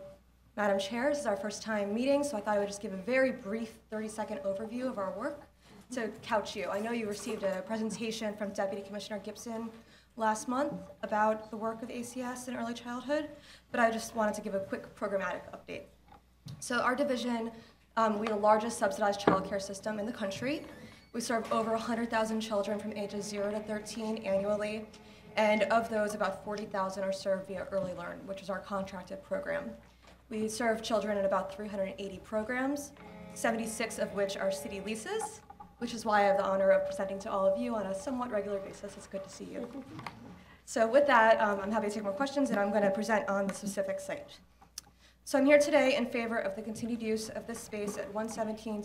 Madam Chair, this is our first time meeting, so I thought I would just give a very brief 30-second overview of our work to couch you. I know you received a presentation from Deputy Commissioner Gibson last month about the work of ACS in early childhood, but I just wanted to give a quick programmatic update. So our division, um, we're the largest subsidized childcare system in the country. We serve over 100,000 children from ages 0 to 13 annually, and of those, about 40,000 are served via Early Learn, which is our contracted program. We serve children in about 380 programs, 76 of which are city leases, which is why I have the honor of presenting to all of you on a somewhat regular basis. It's good to see you. So with that, um, I'm happy to take more questions, and I'm going to present on the specific site. So I'm here today in favor of the continued use of this space at 117-16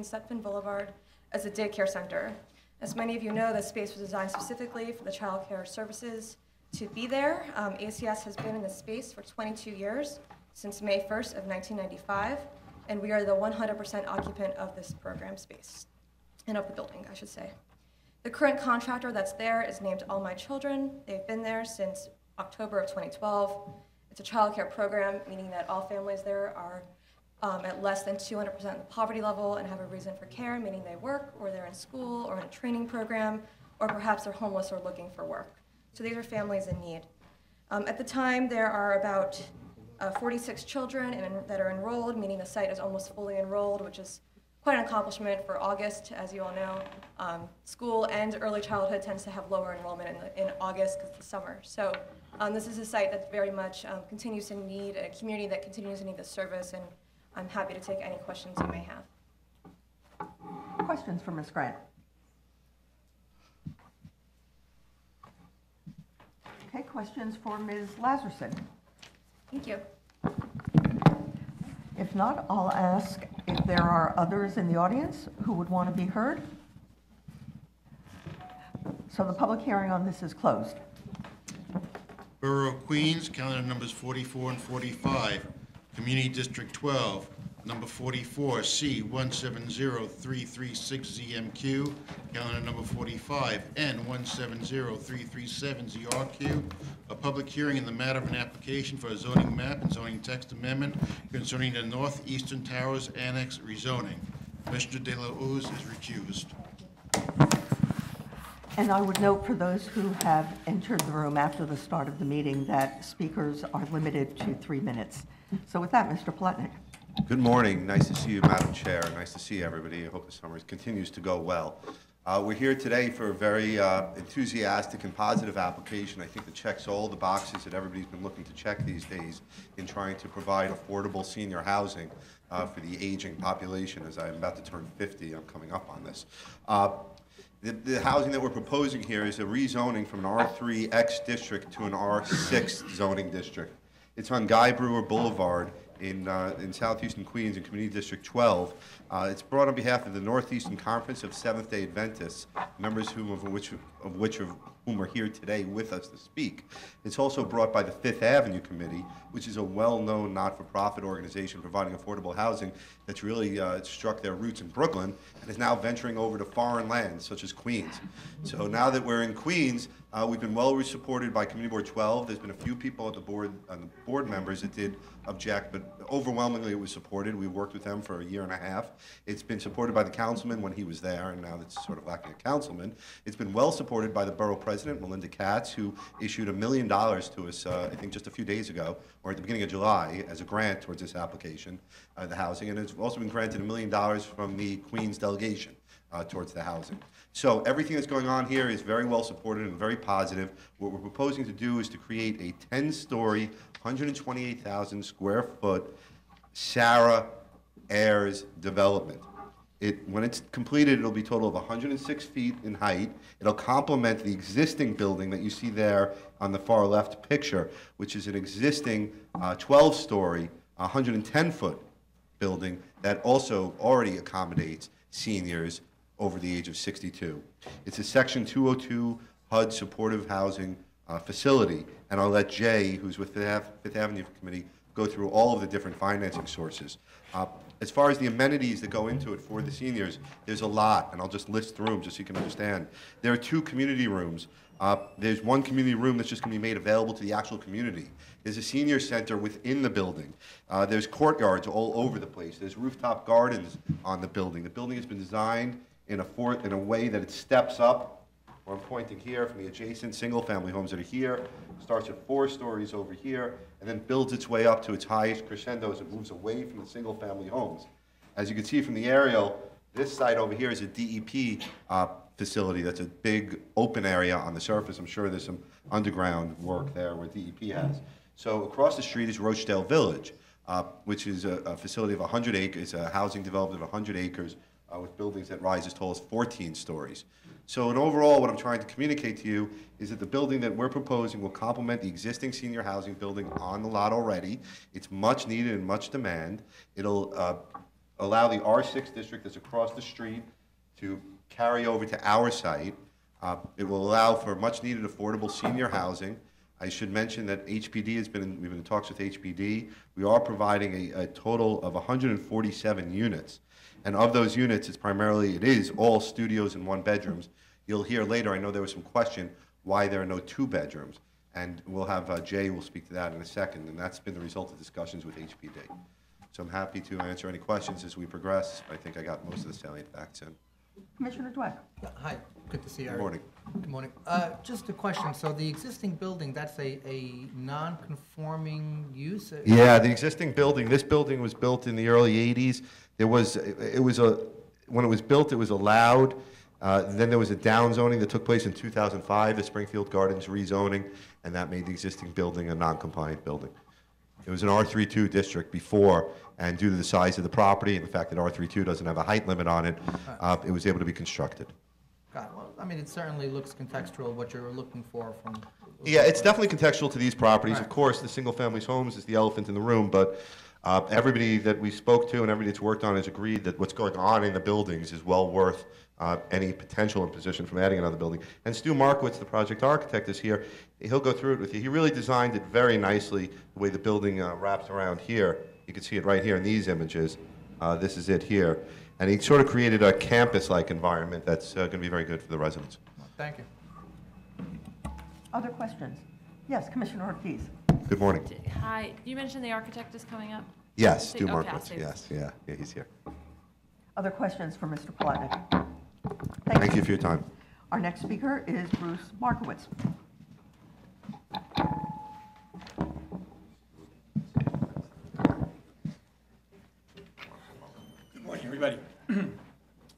Sutphin Boulevard as a daycare center. As many of you know, this space was designed specifically for the child care services to be there. Um, ACS has been in this space for 22 years, since May 1st of 1995, and we are the 100% occupant of this program space, and of the building, I should say. The current contractor that's there is named All My Children. They've been there since October of 2012. It's a child care program, meaning that all families there are um, at less than 200% of the poverty level and have a reason for care, meaning they work, or they're in school, or in a training program, or perhaps they're homeless or looking for work. So these are families in need. Um, at the time, there are about uh, 46 children in, that are enrolled, meaning the site is almost fully enrolled, which is quite an accomplishment for August, as you all know. Um, school and early childhood tends to have lower enrollment in, the, in August because it's the summer. So um, this is a site that very much um, continues to need, a community that continues to need the service, and I'm happy to take any questions you may have. Questions for Ms. Grant? Okay, questions for Ms. Lazarson? Thank you. If not, I'll ask if there are others in the audience who would want to be heard. So the public hearing on this is closed. Borough of Queens, calendar numbers 44 and 45. Community District 12, number 44, C 170336ZMQ. Calendar number 45, N 170337ZRQ. A public hearing in the matter of an application for a zoning map and zoning text amendment concerning the Northeastern Towers Annex rezoning. Commissioner De La Uz is recused. And I would note for those who have entered the room after the start of the meeting that speakers are limited to three minutes. So with that, Mr. Palatnik. Good morning. Nice to see you, Madam Chair. Nice to see everybody. I hope the summer continues to go well. Uh, We're here today for a very uh, enthusiastic and positive application. I think that checks all the boxes that everybody's been looking to check these days in trying to provide affordable senior housing uh, for the aging population. As I'm about to turn 50, I'm coming up on this. Uh, The the housing that we're proposing here is a rezoning from an R3 X district to an R6 zoning district. It's on Guy Brewer Boulevard in, uh, in southeastern Queens in Community District 12. Uh, It's brought on behalf of the Northeastern Conference of Seventh-day Adventists, members whom, of which, of which of whom are here today with us to speak. It's also brought by the Fifth Avenue Committee, which is a well-known not-for-profit organization providing affordable housing that's really uh, struck their roots in Brooklyn and is now venturing over to foreign lands such as Queens. So now that we're in Queens, uh, we've been well supported by Community Board 12. There's been a few people at the board, on the board members that did object, but overwhelmingly it was supported. We worked with them for a year and a half. It's been supported by the councilman when he was there, and now it's sort of lacking a councilman. It's been well supported by the borough president, Melinda Katz, who issued a million dollars to us, uh, I think just a few days ago, or at the beginning of July, as a grant towards this application, uh, the housing. And it's also been granted a million dollars from the Queens delegation uh, towards the housing. So everything that's going on here is very well supported and very positive. What we're proposing to do is to create a 10-story, 128,000 square foot SARA AIRS development. It, when it's completed, it'll be a total of 106 feet in height. It'll complement the existing building that you see there on the far left picture, which is an existing 12-story, 110-foot building that also already accommodates seniors over the age of 62. It's a Section 202 HUD supportive housing uh, facility, and I'll let Jay, who's with the Fifth Avenue Committee, go through all of the different financing sources. Uh, As far as the amenities that go into it for the seniors, there's a lot, and I'll just list through them just so you can understand. There are two community rooms. Uh, There's one community room that's just going to be made available to the actual community. There's a senior center within the building. Uh, There's courtyards all over the place. There's rooftop gardens on the building. The building has been designed in a in a way that it steps up, I'm pointing here from the adjacent single-family homes that are here, starts at four stories over here, and then builds its way up to its highest crescendo as it moves away from the single-family homes. As you can see from the aerial, this site over here is a DEP uh, facility. That's a big open area on the surface. I'm sure there's some underground work there where DEP has. So across the street is Rochdale Village. uh, which is a a facility of 100 acres, a housing development of 100 acres uh, with buildings that rise as tall as 14 stories. So in overall, what I'm trying to communicate to you is that the building that we're proposing will complement the existing senior housing building on the lot already. It's much needed and much demand. It'll uh, allow the R6 district that's across the street to carry over to our site. Uh, It will allow for much-needed affordable senior housing. I should mention that HPD has been, in- we've been in talks with HPD. We are providing a, a total of 147 units. And of those units, it's primarily, it is all studios and one-bedrooms. You'll hear later, I know there was some question, why there are no two-bedrooms. And we'll have, uh, Jay will speak to that in a second, and that's been the result of discussions with HPD. So I'm happy to answer any questions as we progress. I think I got most of the salient facts in. Commissioner Douek? Hi, good to see you. Good morning. Good morning. Uh, Just a question, so the existing building, that's a, a non-conforming use? Yeah, the existing building, this building was built in the early 80s. There was, it was a, when it was built, it was allowed. Uh, Then there was a downzoning that took place in 2005, the Springfield Gardens rezoning, and that made the existing building a non-compliant building. It was an R32 district before, and due to the size of the property and the fact that R32 doesn't have a height limit on it, uh, it was able to be constructed. Got it. Well, I mean, it certainly looks contextual, what you're looking for from. Yeah, it's definitely contextual to these properties. Of course, the single-family homes is the elephant in the room, but uh, everybody that we spoke to and everybody that's worked on has agreed that what's going on in the buildings is well worth uh, any potential imposition from adding another building. And Stu Markowitz, the project architect, is here. He'll go through it with you. He really designed it very nicely, the way the building uh, wraps around here. You can see it right here in these images. Uh, This is it here. And he sort of created a campus-like environment that's going to be very good for the residents. Thank you. Other questions? Yes, Commissioner Ortiz? Good morning. Hi, you mentioned the architect is coming up? Yes, Say- Stu okay, Markowitz, say- yes, yeah, yeah, he's here. Other questions for Mr. Palatnik? Thank you for your time. Our next speaker is Bruce Markowitz. Good morning, everybody.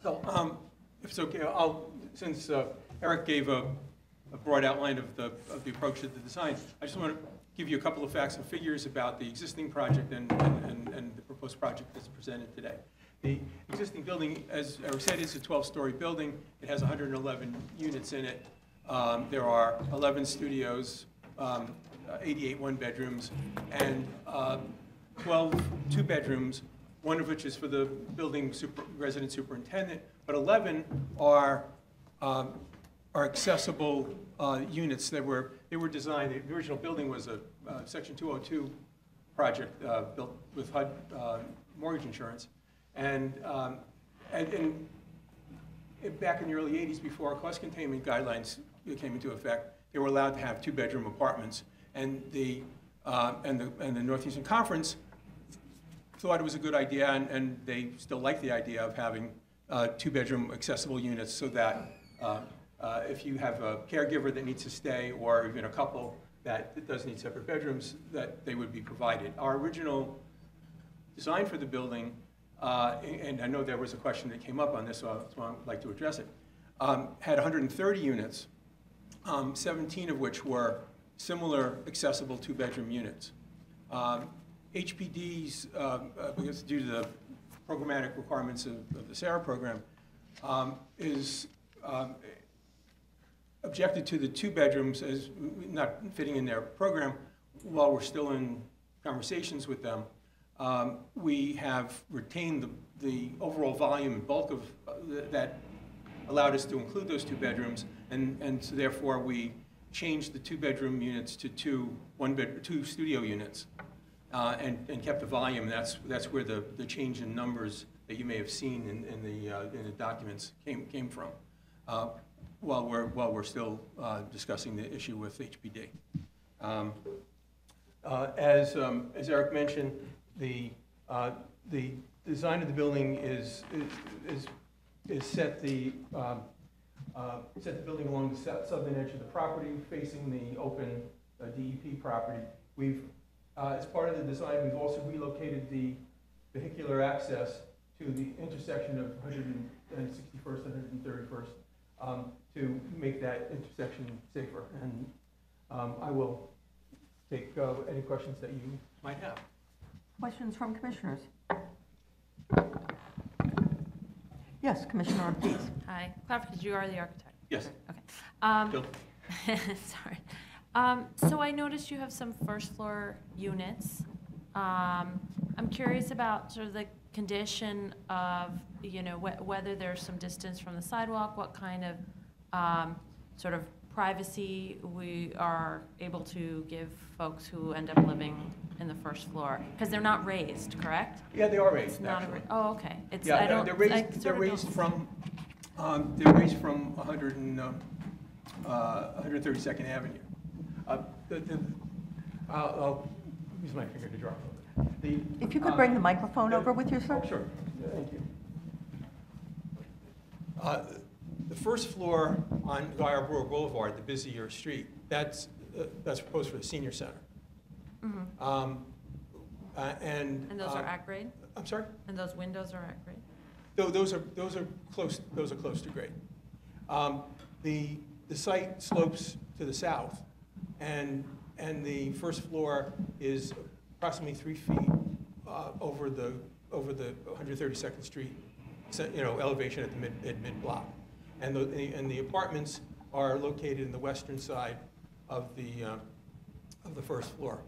So, um, if it's okay, I'll, since uh, Eric gave a a broad outline of the, of the approach to the design, I just want to give you a couple of facts and figures about the existing project and, and- and, the proposed project that's presented today. The existing building, as Eric said, is a 12-story building. It has 111 units in it. Um, There are 11 studios, um, 88 one-bedrooms, and uh, 12 two-bedrooms, one of which is for the building super, resident superintendent, but 11 are, um, are accessible uh, units that were, they were designed, the original building was a uh, Section 202 project uh, built with HUD uh, mortgage insurance. And, um, and, and it- back in the early 80s, before cost containment guidelines came into effect, they were allowed to have two-bedroom apartments. And the, uh, and the, and the Northeastern Conference thought it was a good idea, and, and they still like the idea of having uh, two-bedroom accessible units so that uh, uh, if you have a caregiver that needs to stay, or even a couple that does need separate bedrooms, that they would be provided. Our original design for the building, uh, and I know there was a question that came up on this, so I'd like to address it, um, had 130 units, um, 17 of which were similar accessible two-bedroom units. Um, HPD's, um, uh, because due to the programmatic requirements of of the SARA program, um, is um, objected to the two bedrooms as not fitting in their program while we're still in conversations with them. Um, We have retained the, the overall volume and bulk of, uh, that allowed us to include those two bedrooms, and, and so therefore we changed the two-bedroom units to two, one bed, two studio units, uh, and, and kept the volume. That's, that's where the, the change in numbers that you may have seen in, in the, uh, in the documents came, came from, uh, while we're, while we're still uh, discussing the issue with HPD. Um, uh, As, um, as Eric mentioned, the, uh, the design of the building is, is, is set the, um, uh, set the building along the southern edge of the property, facing the open uh, DEP property. We've, uh, as part of the design, we've also relocated the vehicular access to the intersection of 161st and 131st um, to make that intersection safer. And um, I will take uh, any questions that you might have. Questions from commissioners? Yes, Commissioner Ortiz. Hi, clarification, you are the architect? Yes. Okay. Um, Sorry. Um, So I noticed you have some first-floor units. Um, I'm curious about sort of the condition of, you know, whe- whether there's some distance from the sidewalk, what kind of um, sort of privacy we are able to give folks who end up living in the first floor? Because they're not raised, correct? Yeah, they are raised, not a ra- Oh, okay. It's, Yeah, I they're- don't. they're raised, sort they're raised don't- from, um, they're raised from 100 and, um, uh, 132nd Avenue. Uh, the- the- I'll, I'll use my finger to draw. The, If you could uh, bring the microphone over with you, sir? Oh, sure, thank you. The first floor on Guy Boulevard, the busier street, that's, uh, that's proposed for the senior center. Mhm. Um, uh, And. And those are uh, at grade? I'm sorry? And those windows are at grade? Tho- Those are, those are close, those are close to grade. Um, The, the site slopes to the south, and, and the first floor is approximately three feet uh, over the, over the 132nd Street, you know, elevation at the mid, at mid-block. And the, and the apartments are located in the western side of the, uh, of the first floor.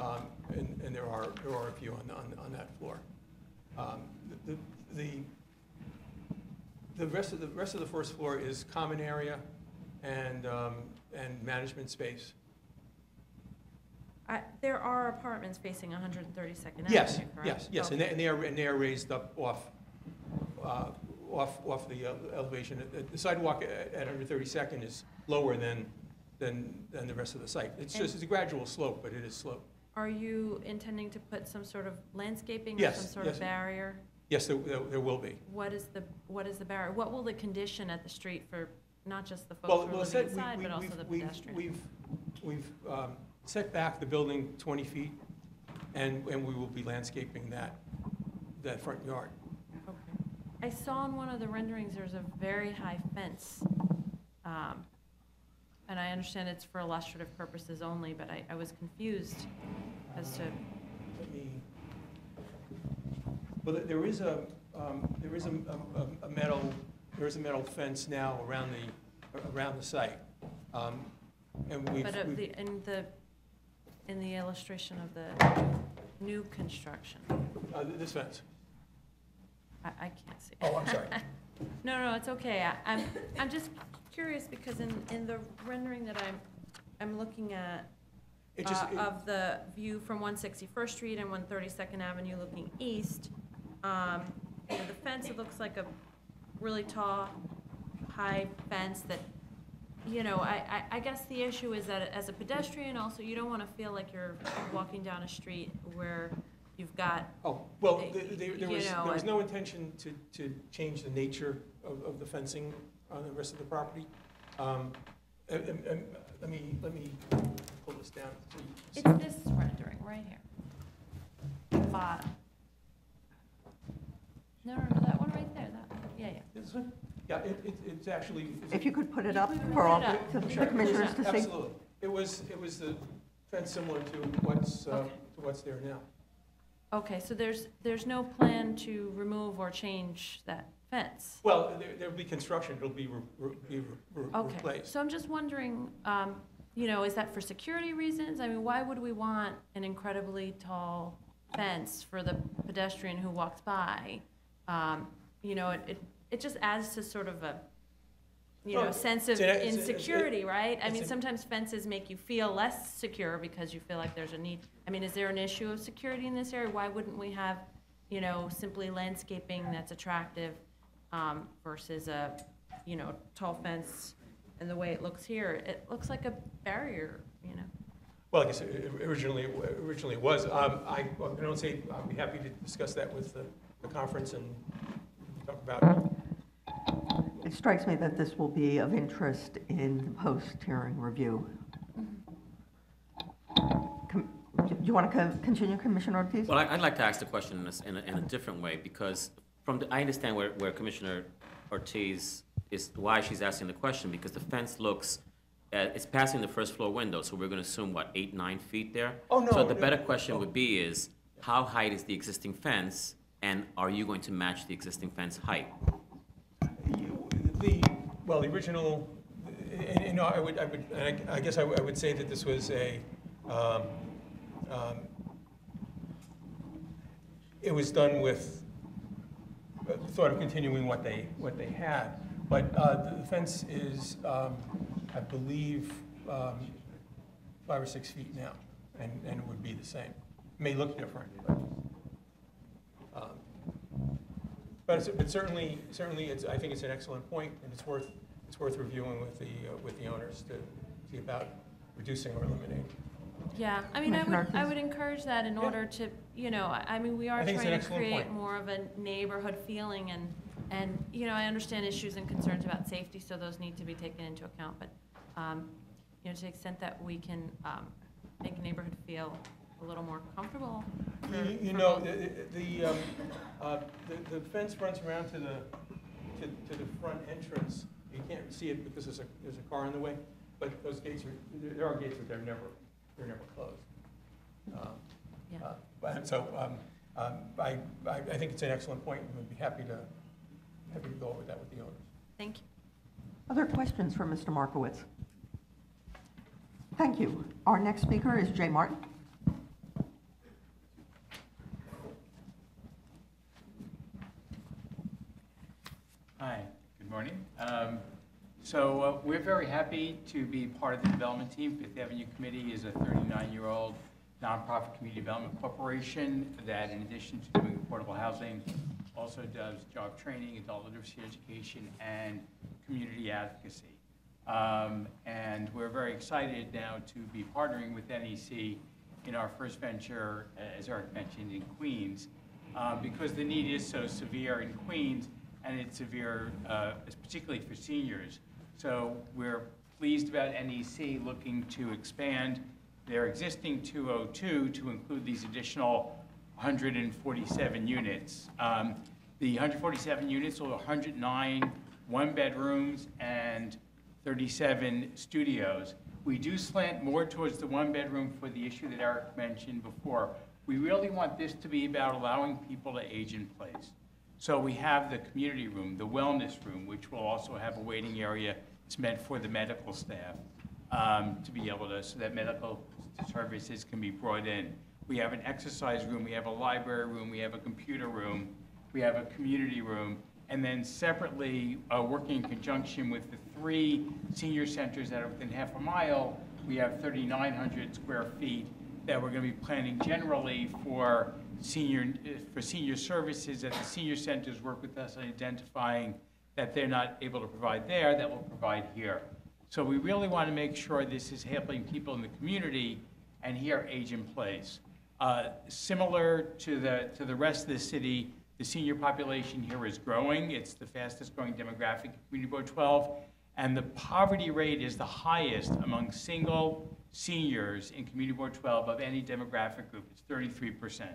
Um, And, and there are, there are a few on, on, on that floor. Um, The, the, the rest of, the rest of the first floor is common area and, um, and management space. I- There are apartments facing 132nd Avenue, Yes, correct? yes, yes, and they, and they are, and they are raised up off, uh, off, off the elevation. Uh, The sidewalk at at 132nd is lower than, than, than the rest of the site. It's And- just, it's a gradual slope, but it is slope. Are you intending to put some sort of landscaping or Yes, some sort of barrier? Yes, there, there there will be. What is the, what is the barrier? What will the condition at the street for not just the Well, folks who are well, living said, we- inside, we- but also we've- the we've- pedestrians? We've, we've um, set back the building 20 feet, and, and we will be landscaping that, that front yard. I saw in one of the renderings, there's a very high fence. um, And I understand it's for illustrative purposes only, but I, I was confused as to, Let me, well, there- is a, um, there is a, a- a metal, there is a metal fence now around the, around the site. Um, And we've, but we've- the, in the, in the illustration of the new construction, uh, this fence. I, I can't see. Oh, I'm sorry. No, no, it's okay. I- I'm, I'm just curious because in, in the rendering that I'm, I'm looking at It just- uh, it- of the view from 161st Street and 132nd Avenue looking east, um, you know, the fence, it looks like a really tall, high fence that, you know, I, I, I guess the issue is that as a pedestrian also, you don't want to feel like you're walking down a street where you've got. Oh, well, a- th- there, there you was, know, there was a- no intention to, to change the nature of, of the fencing on the rest of the property. Um, and- and- and let me, let me pull this down. so you can It's this rendering right here. Bottom. No, no, no, that one right there, that, yeah, yeah. This one? Yeah, it, it, it's actually. If you could put it up You could for all, it up. to the Sure, commissioners to see. Absolutely. It was, it was the fence similar to what's, uh, to what's there now. Okay, so there's, there's no plan to remove or change that fence? Well, there, there'll be construction, it'll be, re- re- be re- re- Okay, replaced. so I'm just wondering, um, you know, is that for security reasons? I mean, why would we want an incredibly tall fence for the pedestrian who walks by? Um, You know, it, it, it just adds to sort of a, you know, Well, sense of insecurity, right? I mean, sometimes fences make you feel less secure because you feel like there's a need. I mean, is there an issue of security in this area? Why wouldn't we have, you know, simply landscaping that's attractive um, versus a, you know, tall fence and the way it looks here? It looks like a barrier, you know? Well, I guess it- originally, originally it was. Um, I, I don't say, I'd be happy to discuss that with the, the conference and talk about It strikes me that this will be of interest in the post-hearing review. Com- Do you want to continue, Commissioner Ortiz? Well, I- I'd like to ask the question in a, s- in a, in a different way, because from, the- I understand where, where Commissioner Ortiz is, why she's asking the question, because the fence looks, uh, it's passing the first floor window, so we're gonna assume, what, eight, nine feet there? Oh, no, So the no, better no. question would be is, How high is the existing fence, and are you going to match the existing fence height? The, well, the original, and, and I would, I would, and I I guess I would say that this was a, um, um, it was done with uh, the thought of continuing what they, what they had. But uh, the fence is, um, I believe, um, five or six feet now, and, and it would be the same. May look different, but. um, But but certainly, certainly, it's, I think it's an excellent point, and it's worth, it's worth reviewing with the, uh, with the owners to see about reducing or eliminating. Yeah, I mean, I would, I would encourage that in Yeah. order to, you know, I I mean, we are trying to create point. more of a neighborhood feeling and, and, you know, I understand issues and concerns about safety, so those need to be taken into account, but, um, you know, to the extent that we can, um, make a neighborhood feel a little more comfortable. for- You- You know, the, the, um, uh, the the fence runs around to the, to, to the front entrance. You can't see it because there's a, there's a car in the way, but those gates are, there- there are gates, but they're never, they're never closed. Um, Yeah. uh, But, so, um, um, I, I, I think it's an excellent point, and we'd be happy to, happy to go over that with the owners. Thank you. Other questions for Mr. Markowitz? Thank you. Our next speaker is Jay Martin. Hi, good morning. Um, So uh, we're very happy to be part of the development team. Fifth Avenue Committee is a 39-year-old nonprofit community development corporation that in addition to doing affordable housing, also does job training, adult literacy education, and community advocacy. Um, And we're very excited now to be partnering with NEC in our first venture, as Eric mentioned, in Queens, uh, because the need is so severe in Queens, and it's severe, uh, particularly for seniors. So we're pleased about NEC looking to expand their existing 202 to include these additional 147 units. Um, The 147 units will 109 one-bedrooms and 37 studios. We do slant more towards the one-bedroom for the issue that Eric mentioned before. We really want this to be about allowing people to age in place. So we have the community room, the wellness room, which will also have a waiting area. It's meant for the medical staff um, to be able to, so that medical services can be brought in. We have an exercise room, we have a library room, we have a computer room, we have a community room, and then separately, uh, working in conjunction with the three senior centers that are within half a mile, we have 3,900 square feet that we're going to be planning generally for senior, for senior services, that the senior centers work with us on identifying that they're not able to provide there, that we'll provide here. So we really want to make sure this is helping people in the community and here age in place. Uh, Similar to the, to the rest of the city, the senior population here is growing. It's the fastest growing demographic in Community Board 12. And the poverty rate is the highest among single seniors in Community Board 12 of any demographic group. It's 33%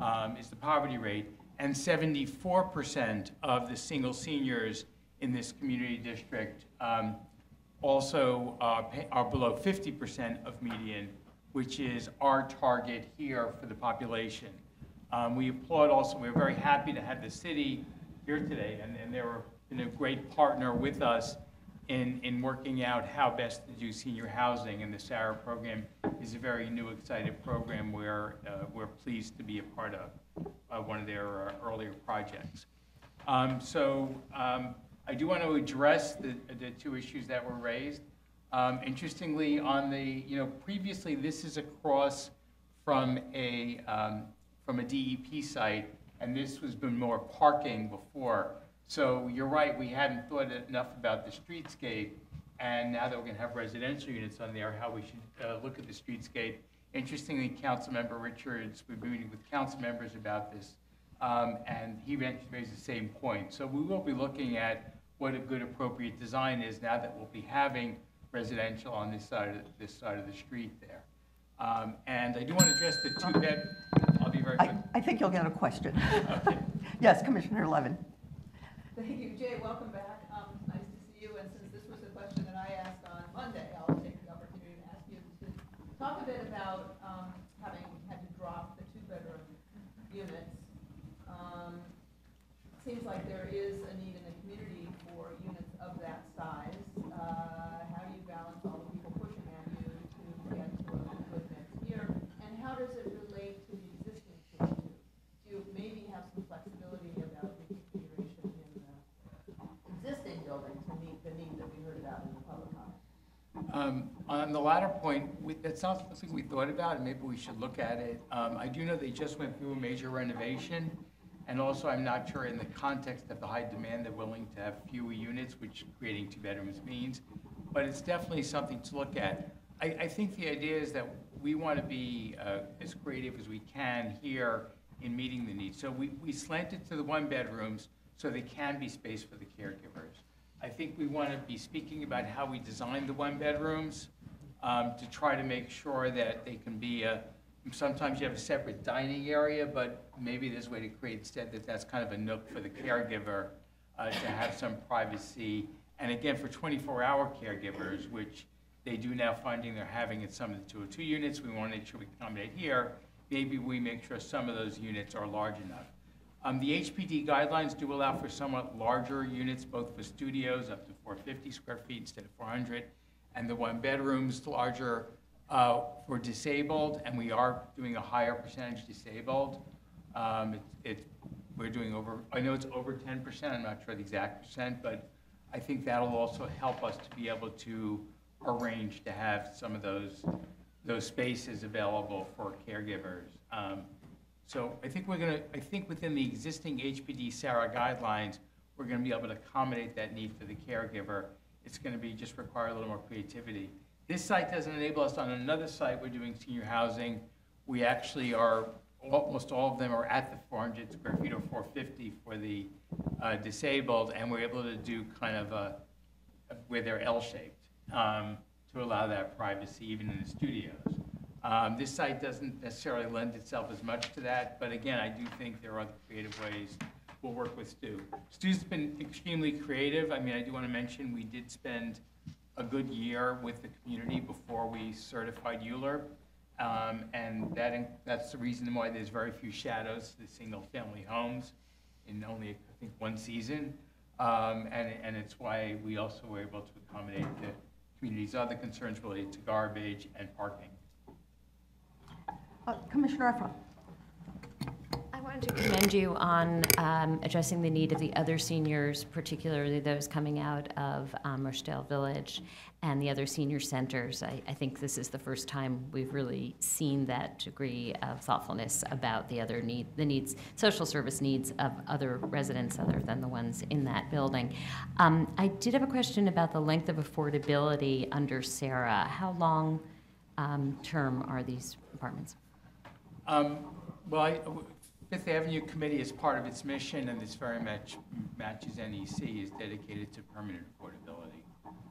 um, is the poverty rate. And 74% of the single seniors in this community district um, also pay- are below 50% of median, which is our target here for the population. Um, We applaud also, we're very happy to have the city here today, and and they were been a great partner with us in, in working out how best to do senior housing. And the SARA program is a very new, exciting program where uh, we're pleased to be a part of, uh, one of their uh, earlier projects. Um, So um, I do want to address the, the two issues that were raised. Um, Interestingly, on the, you know, previously, this is across from a, um, from a DEP site, and this was been more parking before. So you're right, we hadn't thought enough about the streetscape, and now that we're gonna have residential units on there, how we should uh, look at the streetscape. Interestingly, Councilmember Richards, we've been meeting with council members about this, um, and he raised the same point. So we will be looking at what a good appropriate design is now that we'll be having residential on this side of, this side of the street there. Um, And I do want to address the two-bed, I'll be very quick. I, I think you'll get a question. Yes, Commissioner Levin. Thank you. Jay, welcome back. Um, nice to see you. And since this was a question that I asked on Monday, I'll take the opportunity to ask you to talk a bit about um, having had to drop the two-bedroom units. Um, seems like there is a need in the community for units of that size. Uh, Um, On the latter point, we- that's not something we thought about, and maybe we should look at it. Um, I do know they just went through a major renovation, and also I'm not sure in the context of the high demand, they're willing to have fewer units, which creating two bedrooms means. But it's definitely something to look at. I, I think the idea is that we want to be uh, as creative as we can here in meeting the needs. So we, we slanted to the one-bedrooms so they can be space for the caregivers. I think we want to be speaking about how we design the one-bedrooms um, to try to make sure that they can be a, sometimes you have a separate dining area, but maybe there's a way to create instead that that's kind of a nook for the caregiver uh, to have some privacy. And again, for 24-hour caregivers, which they do now finding they're having in some of the 202 units, we want to make sure we accommodate here. Maybe we make sure some of those units are large enough. Um, the HPD guidelines do allow for somewhat larger units, both for studios up to 450 square feet instead of 400, and the one bedrooms larger uh, for disabled, and we are doing a higher percentage disabled. Um, we're doing over, I know it's over 10%, I'm not sure the exact percent, but I think that'll also help us to be able to arrange to have some of those, those spaces available for caregivers. Um, so I think we're gonna, I think within the existing HPD SARA guidelines, we're gonna be able to accommodate that need for the caregiver. It's gonna be, just require a little more creativity. This site doesn't enable us, on another site, we're doing senior housing. We actually are, almost all of them are at the 400 square feet or 450 for the uh, disabled, and we're able to do kind of a, where they're L-shaped, um, to allow that privacy even in the studios. Um, This site doesn't necessarily lend itself as much to that, but again, I do think there are other creative ways. We'll work with Stu. Stu's been extremely creative. I mean, I do want to mention, we did spend a good year with the community before we certified ULURP. Um, And that, in- that's the reason why there's very few shadows to the single-family homes in only, I think, one season. Um, And, and it's why we also were able to accommodate the community's other concerns related to garbage and parking. Uh, Commissioner Effron? I wanted to commend you on um, addressing the need of the other seniors, particularly those coming out of um, Village and the other senior centers. I, I think this is the first time we've really seen that degree of thoughtfulness about the other need, the needs, social service needs of other residents other than the ones in that building. Um, I did have a question about the length of affordability under SARA. How long um, term are these apartments? Um, Well, I- Fifth Avenue Committee, as part of its mission, and this very much matches NEC, is dedicated to permanent affordability.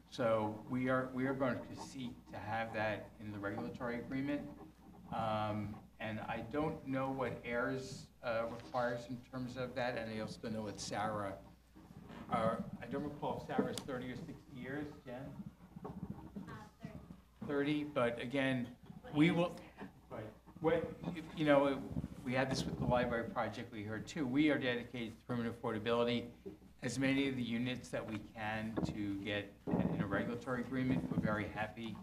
So we are, we are going to seek to have that in the regulatory agreement. Um, And I don't know what AIRS uh, requires in terms of that, and I also don't know what SARA, uh, I don't recall if SARA is 30 or 60 years, Jen? 30, 30, but again, we will, what, you know, we had this with the library project we heard too. We are dedicated to permanent affordability. As many of the units that we can to get in a regulatory agreement, we're very happy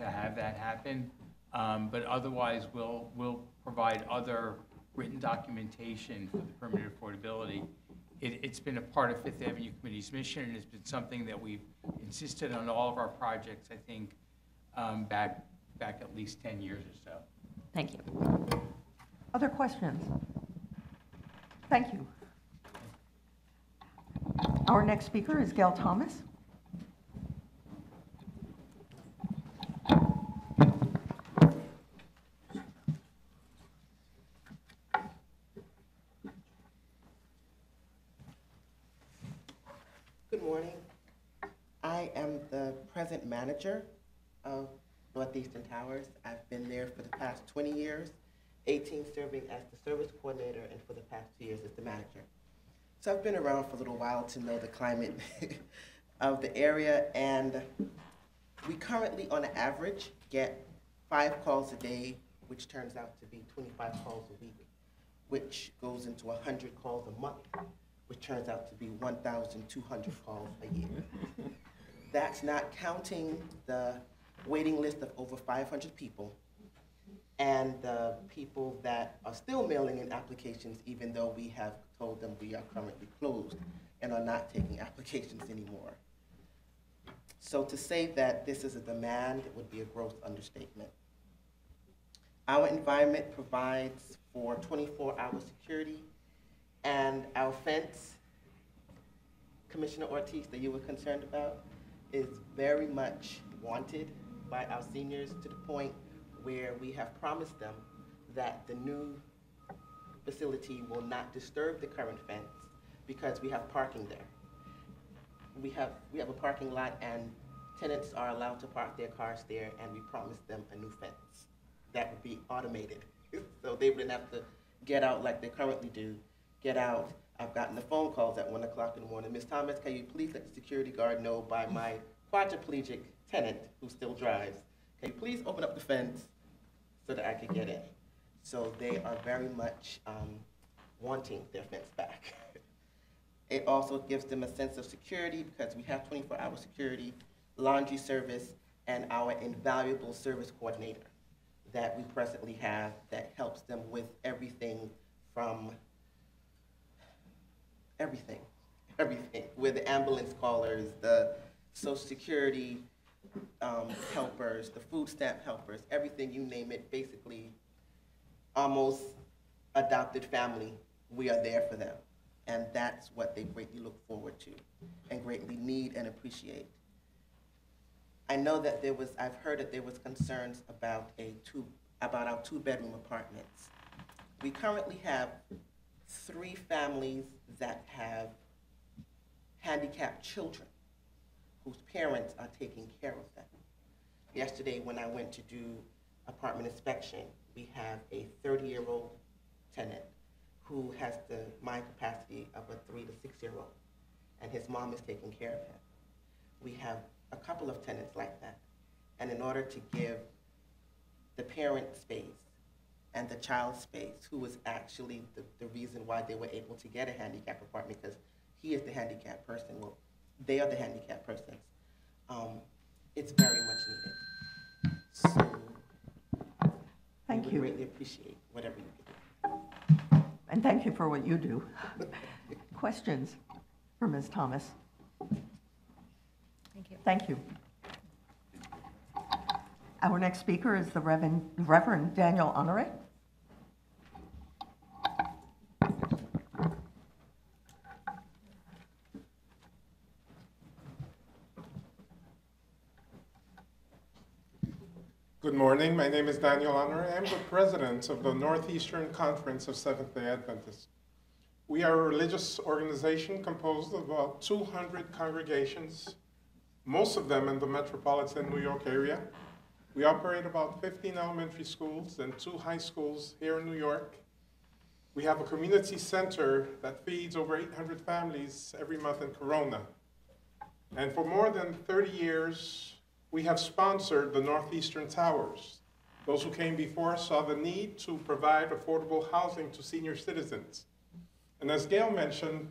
to have that happen. Um, But otherwise, we'll, we'll provide other written documentation for the permanent affordability. It, it's been a part of Fifth Avenue Committee's mission, and it's been something that we've insisted on all of our projects, I think, um, back, back at least 10 years or so. Thank you. Other questions? Thank you. Our next speaker is Gail Thomas. Good morning. I am the present manager of Northeastern Towers. I've been there for the past 20 years, 18 serving as the service coordinator, and for the past two years as the manager. So I've been around for a little while to know the climate of the area, and we currently, on average, get five calls a day, which turns out to be 25 calls a week, which goes into 100 calls a month, which turns out to be 1,200 calls a year. That's not counting the waiting list of over 500 people and the people that are still mailing in applications even though we have told them we are currently closed and are not taking applications anymore. So to say that this is a demand would be a gross understatement. Our environment provides for 24-hour security, and our fence, Commissioner Ortiz, that you were concerned about, is very much wanted by our seniors to the point where we have promised them that the new facility will not disturb the current fence because we have parking there. We have, we have a parking lot and tenants are allowed to park their cars there and we promised them a new fence that would be automated. So they wouldn't have to get out like they currently do, get out. I've gotten the phone calls at one o'clock in the morning. Ms. Thomas, can you please let the security guard know by my quadriplegic tenant who still drives? You please open up the fence so that I can get in? So they are very much um, wanting their fence back. It also gives them a sense of security because we have 24-hour security, laundry service, and our invaluable service coordinator that we presently have that helps them with everything from everything, everything. We're the ambulance callers, the social security um, helpers, the food stamp helpers, everything you name it, basically almost adopted family, we are there for them. And that's what they greatly look forward to and greatly need and appreciate. I know that there was, I've heard that there was concerns about a two, about our two-bedroom apartments. We currently have three families that have handicapped children whose parents are taking care of them. Yesterday, when I went to do apartment inspection, we have a 30-year-old tenant who has the mind capacity of a three to six-year-old, and his mom is taking care of him. We have a couple of tenants like that. And in order to give the parent space and the child space, who was actually the, the reason why they were able to get a handicap apartment, because he is the handicapped person, well, they are the handicapped persons. Um, it's very much needed. So, Thank we you. would greatly appreciate whatever you can do. And thank you for what you do. Questions for Ms. Thomas? Thank you. Thank you. Our next speaker is the Reverend Reverend Daniel Honore. Good morning. My name is Daniel Honor. I'm the president of the Northeastern Conference of Seventh-day Adventists. We are a religious organization composed of about 200 congregations, most of them in the metropolitan New York area. We operate about 15 elementary schools and two high schools here in New York. We have a community center that feeds over 800 families every month in Corona. And for more than 30 years, we have sponsored the Northeastern Towers. Those who came before saw the need to provide affordable housing to senior citizens. And as Gail mentioned,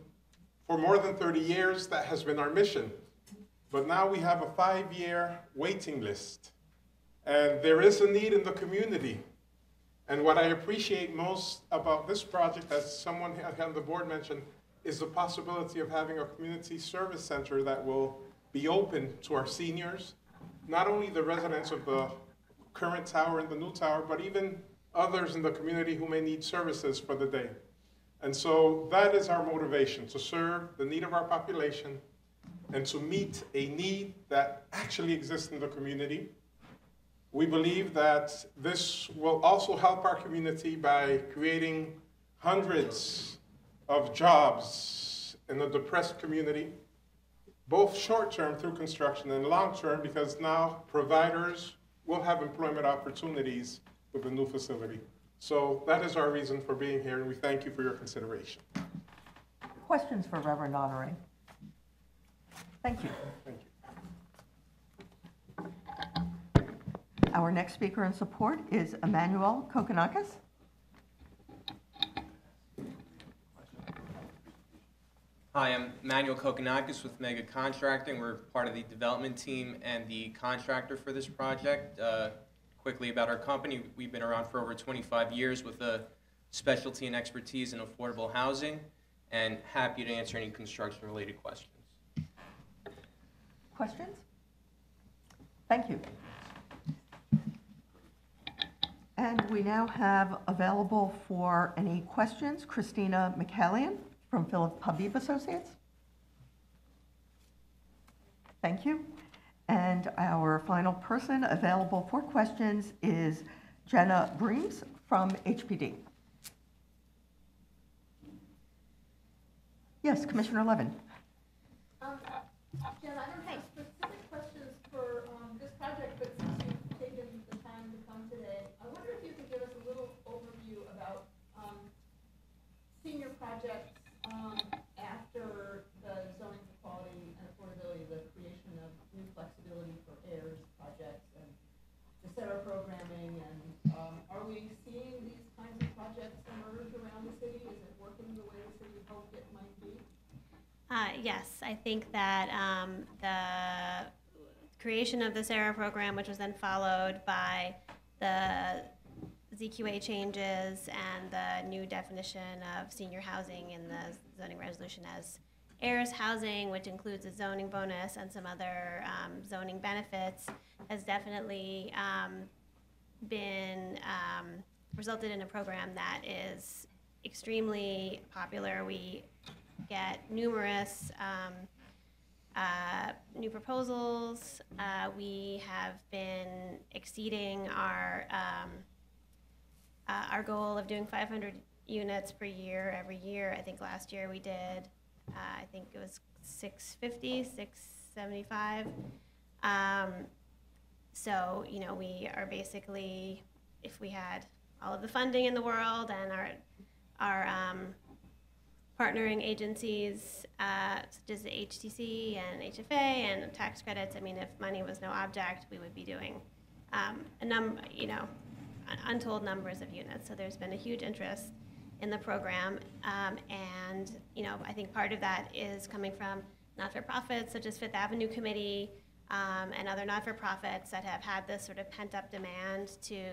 for more than 30 years, that has been our mission. But now we have a five-year waiting list. And there is a need in the community. And what I appreciate most about this project, as someone on the board mentioned, is the possibility of having a community service center that will be open to our seniors, not only the residents of the current tower and the new tower, but even others in the community who may need services for the day. And so that is our motivation, to serve the need of our population and to meet a need that actually exists in the community. We believe that this will also help our community by creating hundreds of jobs in a depressed community, both short-term through construction and long-term because now providers will have employment opportunities with the new facility. So that is our reason for being here, and we thank you for your consideration. Questions for Reverend Honore? Thank you. Thank you. Our next speaker in support is Emmanuel Kokonakis. Hi, I'm Manuel Kokonakis with Mega Contracting. We're part of the development team and the contractor for this project. Uh, Quickly about our company, we've been around for over 25 years with a specialty and expertise in affordable housing, and happy to answer any construction-related questions. Questions? Thank you. And we now have available for any questions Christina McCallion from Philip Habib Associates. Thank you. And our final person available for questions is Jenna Breams from HPD. Yes, Commissioner Levin. Um, Jen, I don't have specific questions for um, this project, but since you've taken the time to come today, I wonder if you could give us a little overview about um, senior projects um, after the zoning for quality and affordability, the creation of new flexibility for AIRS projects and the SARA programming, and um, are we seeing these kinds of projects emerge around the city? Is it working the way the city hoped it might be? Uh, yes, I think that um, the creation of the SARA program, which was then followed by the ZQA changes and the new definition of senior housing in the zoning resolution as AIRS housing, which includes a zoning bonus and some other um, zoning benefits, has definitely um, been um, resulted in a program that is extremely popular. We get numerous um, uh, new proposals. Uh, we have been exceeding our um, uh, our goal of doing 500 units per year every year. I think last year we did, uh, I think it was 650, 675. Um, so, you know, we are basically, if we had all of the funding in the world and our, our um, partnering agencies, uh, such as the HDC and HFA and tax credits, I mean, if money was no object, we would be doing um, a num, you know, untold numbers of units. So there's been a huge interest in the program. Um, and, you know, I think part of that is coming from not-for-profits such as Fifth Avenue Committee um, and other not-for-profits that have had this sort of pent-up demand to,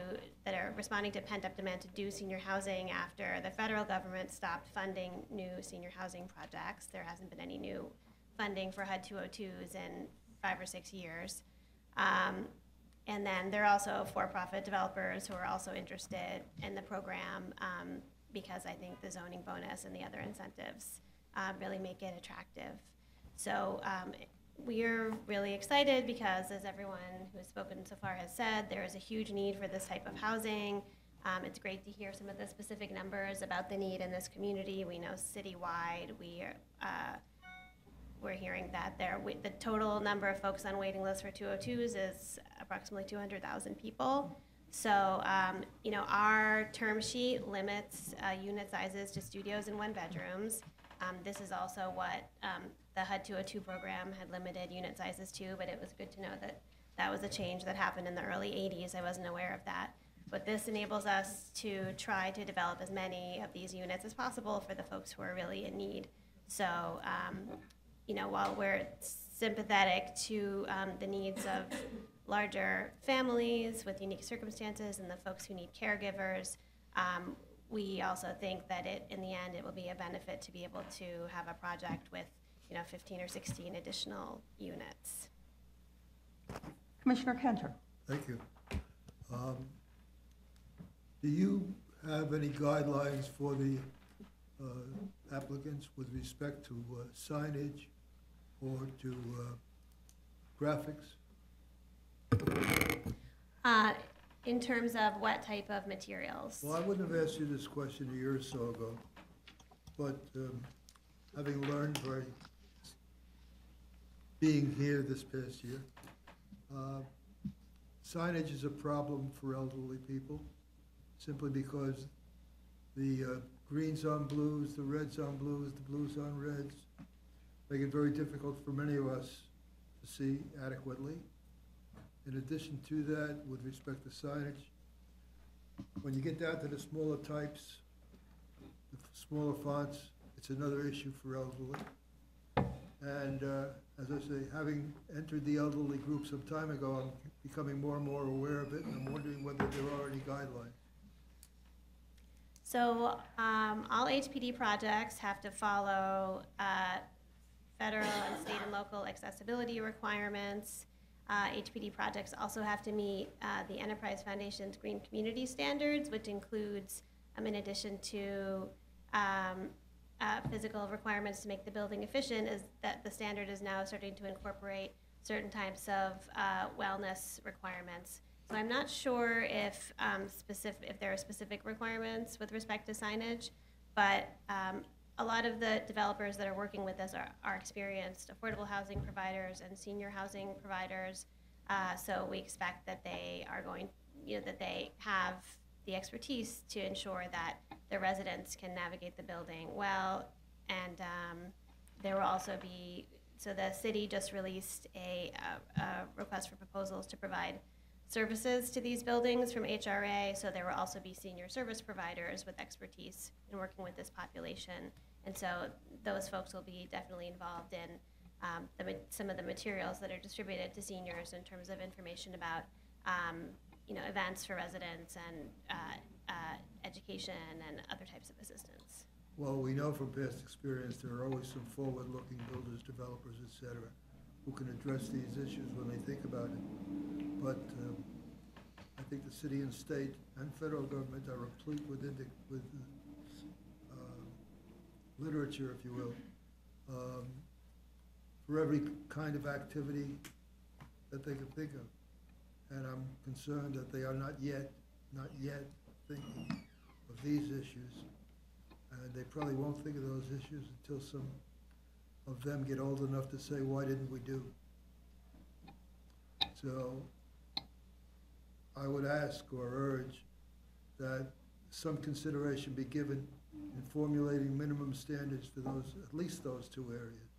that are responding to pent-up demand to do senior housing after the federal government stopped funding new senior housing projects. There hasn't been any new funding for HUD 202s in five or six years. Um, and then there are also for-profit developers who are also interested in the program um, because I think the zoning bonus and the other incentives uh, really make it attractive. So um, we're really excited because, as everyone who has spoken so far has said, there is a huge need for this type of housing. Um, it's great to hear some of the specific numbers about the need in this community. We know citywide, we are, uh, we're hearing that there, the total number of folks on waiting lists for 202s is approximately 200,000 people. So, um, you know, our term sheet limits uh, unit sizes to studios and one bedrooms. Um, this is also what um, the HUD 202 program had limited unit sizes too, but it was good to know that that was a change that happened in the early 80s. I wasn't aware of that. But this enables us to try to develop as many of these units as possible for the folks who are really in need. So, um, you know, while we're sympathetic to um, the needs of larger families with unique circumstances and the folks who need caregivers, um, we also think that it, in the end, it will be a benefit to be able to have a project with, you know, 15 or 16 additional units. Commissioner Cantor. Thank you. Um, Do you have any guidelines for the uh, applicants with respect to uh, signage or to uh, graphics? Uh, in terms of what type of materials? Well, I wouldn't have asked you this question a year or so ago, but um, having learned by being here this past year, uh, signage is a problem for elderly people, simply because the uh, greens on blues, the reds on blues, the blues on reds, make it very difficult for many of us to see adequately. In addition to that, with respect to signage, when you get down to the smaller types, the smaller fonts, it's another issue for elderly. And uh, as I say, having entered the elderly group some time ago, I'm becoming more and more aware of it, and I'm wondering whether there are any guidelines. So um, all HPD projects have to follow uh, federal and state and local accessibility requirements. Uh, HPD projects also have to meet uh, the Enterprise Foundation's Green Community Standards, which includes, um, in addition to um, uh, physical requirements to make the building efficient, is that the standard is now starting to incorporate certain types of uh, wellness requirements. So I'm not sure if um, specific, if there are specific requirements with respect to signage, but um, a lot of the developers that are working with us are, are experienced affordable housing providers and senior housing providers. Uh, so we expect that they are going, you know, that they have the expertise to ensure that the residents can navigate the building well. And um, there will also be, so the city just released a, a, request for proposals to provide services to these buildings from HRA, so there will also be senior service providers with expertise in working with this population. And so those folks will be definitely involved in um, the, some of the materials that are distributed to seniors in terms of information about, um, you know, events for residents and uh, uh, education and other types of assistance. Well, we know from past experience, there are always some forward-looking builders, developers, et cetera, who can address these issues when they think about it. But um, I think the city and state and federal government are replete with, with uh, literature, if you will, um, for every kind of activity that they can think of. And I'm concerned that they are not yet, not yet thinking of these issues. And they probably won't think of those issues until some of them get old enough to say, why didn't we do? So I would ask or urge that some consideration be given in formulating minimum standards for those, at least those two areas.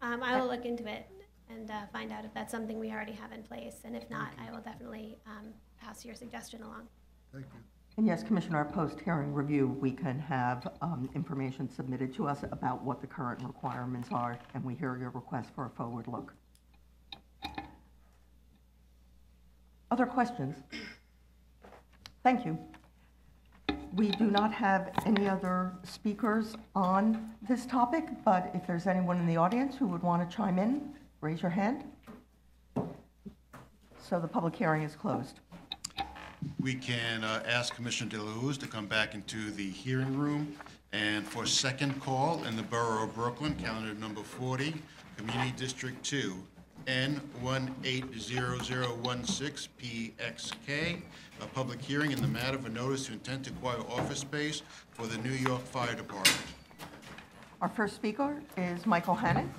Um, I will look into it and uh, find out if that's something we already have in place, and if not, I will definitely um, pass your suggestion along. Thank you. And yes, Commissioner, post-hearing review, we can have um, information submitted to us about what the current requirements are, and we hear your request for a forward look. Other questions? Thank you. We do not have any other speakers on this topic, but if there's anyone in the audience who would want to chime in, raise your hand. So the public hearing is closed. We can uh, ask Commissioner De La Uz to come back into the hearing room. And for second call in the Borough of Brooklyn, calendar number 40, Community District 2, N180016PXK, a public hearing in the matter of a notice to intent to acquire office space for the New York Fire Department. Our first speaker is Michael Hannon.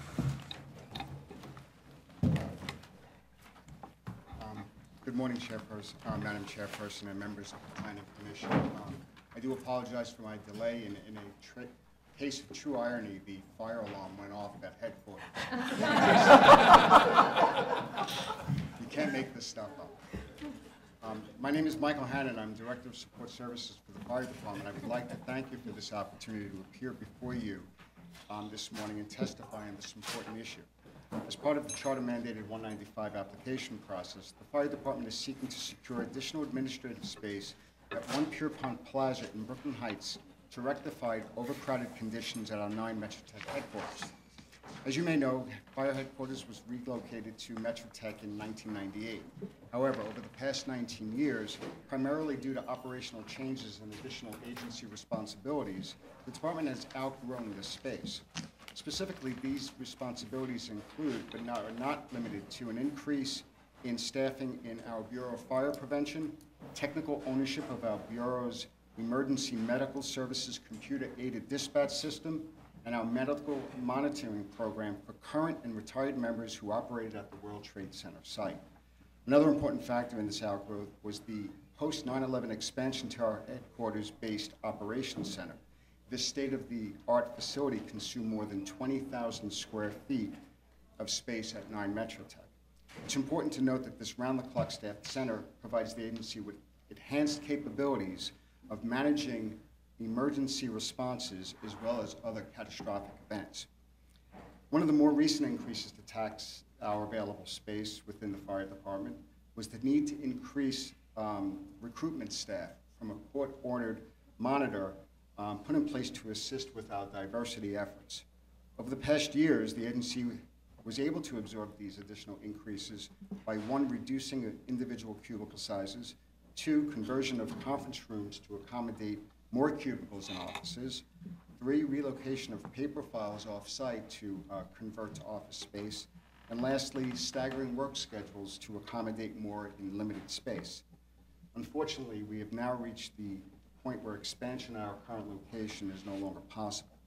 Good morning, Chairperson, uh, Madam Chairperson, and members of the Planning Commission. Um, I do apologize for my delay. In in a case of true irony, the fire alarm went off at headquarters. You can't make this stuff up. Um, My name is Michael Hannon. I'm Director of Support Services for the Fire Department. I would like to thank you for this opportunity to appear before you um, this morning and testify on this important issue. As part of the charter mandated 195 application process, the fire department is seeking to secure additional administrative space at One Pierpont Plaza in Brooklyn Heights to rectify overcrowded conditions at our nine Metro Tech headquarters. As you may know, fire headquarters was relocated to Metrotech in 1998. However, over the past 19 years, primarily due to operational changes and additional agency responsibilities, the department has outgrown this space. Specifically, these responsibilities include, but not, are not limited to, an increase in staffing in our Bureau of Fire Prevention, technical ownership of our Bureau's Emergency Medical Services Computer-Aided Dispatch System, and our medical monitoring program for current and retired members who operated at the World Trade Center site. Another important factor in this outgrowth was the post-9/11 expansion to our headquarters-based operations center. This state-of-the-art facility consumed more than 20,000 square feet of space at 9 Metro Tech. It's important to note that this round-the-clock staff center provides the agency with enhanced capabilities of managing emergency responses as well as other catastrophic events. One of the more recent increases to tax our available space within the fire department was the need to increase um, recruitment staff from a court-ordered monitor um, put in place to assist with our diversity efforts. Over the past years, the agency was able to absorb these additional increases by one, reducing individual cubicle sizes, two, conversion of conference rooms to accommodate more cubicles and offices, three, relocation of paper files off-site to uh, convert to office space, and lastly, staggering work schedules to accommodate more in limited space. Unfortunately, we have now reached the point where expansion at our current location is no longer possible.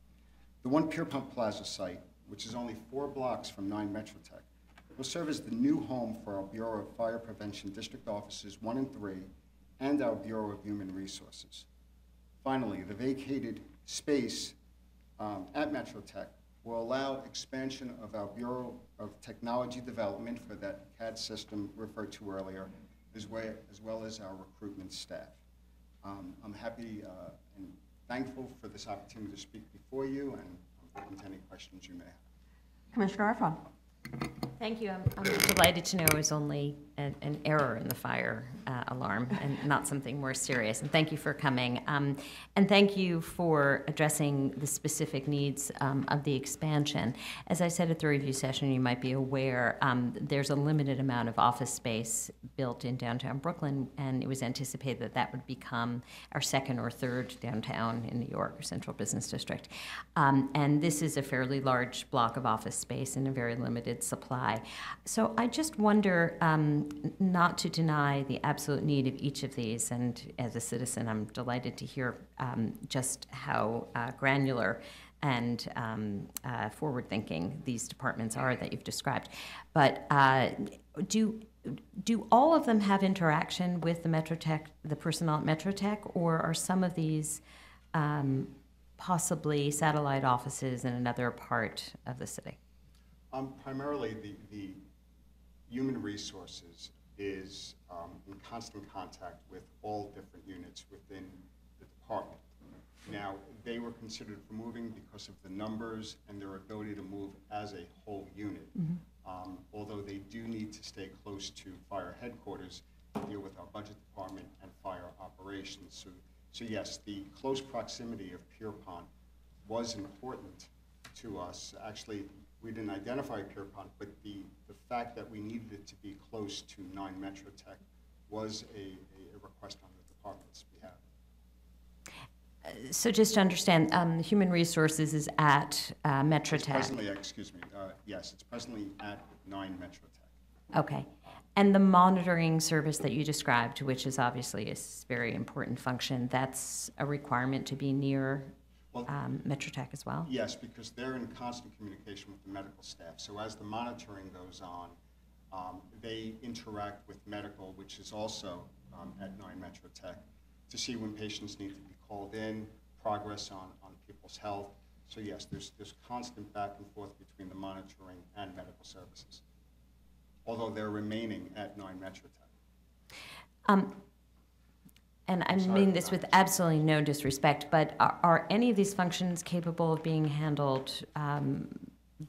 The One Pierpont Plaza site, which is only four blocks from 9 Metrotech, will serve as the new home for our Bureau of Fire Prevention District Offices 1 and 3 and our Bureau of Human Resources. Finally, the vacated space um, at Metrotech will allow expansion of our Bureau of Technology Development for that CAD system referred to earlier, as well as, well as our recruitment staff. Um, I'm happy uh, and thankful for this opportunity to speak before you, and I'm open to any questions you may have. Commissioner Effron. Thank you. I'm, I'm delighted to know it was only an, an error in the fire uh, alarm and not something more serious. And thank you for coming. Um, and thank you for addressing the specific needs um, of the expansion. As I said at the review session, you might be aware um, there's a limited amount of office space built in downtown Brooklyn, and it was anticipated that that would become our second or third downtown in New York or Central Business District. Um, and this is a fairly large block of office space in a very limited supply. So I just wonder, um, not to deny the absolute need of each of these, and as a citizen, I'm delighted to hear um, just how uh, granular and um, uh, forward-thinking these departments are that you've described. But uh, do do all of them have interaction with the Metrotech, the personnel at Metrotech, or are some of these um, possibly satellite offices in another part of the city? Um, primarily, the, the human resources is um, in constant contact with all different units within the department. Now, they were considered for moving because of the numbers and their ability to move as a whole unit. Mhm. Um, although they do need to stay close to fire headquarters to deal with our budget department and fire operations. So, so yes, the close proximity of Pierpont was important to us. Actually, we didn't identify Pierpont, but the, the fact that we needed it to be close to 9 Metrotech was a, a request on the department's behalf. So just to understand, um, Human Resources is at uh, Metrotech. presently, excuse me, uh, yes, it's presently at 9 Metrotech. Okay. And the monitoring service that you described, which is obviously a very important function, that's a requirement to be near Well- um, Metrotech as well? Yes, because they're in constant communication with the medical staff. So as the monitoring goes on, um, they interact with medical, which is also um, at 9 Metro Tech, to see when patients need to be called in, progress on, on people's health. So yes, there's, there's constant back and forth between the monitoring and medical services, although they're remaining at 9 Metro Tech. Um, And I sorry mean this with absolutely no disrespect, but are, are any of these functions capable of being handled um,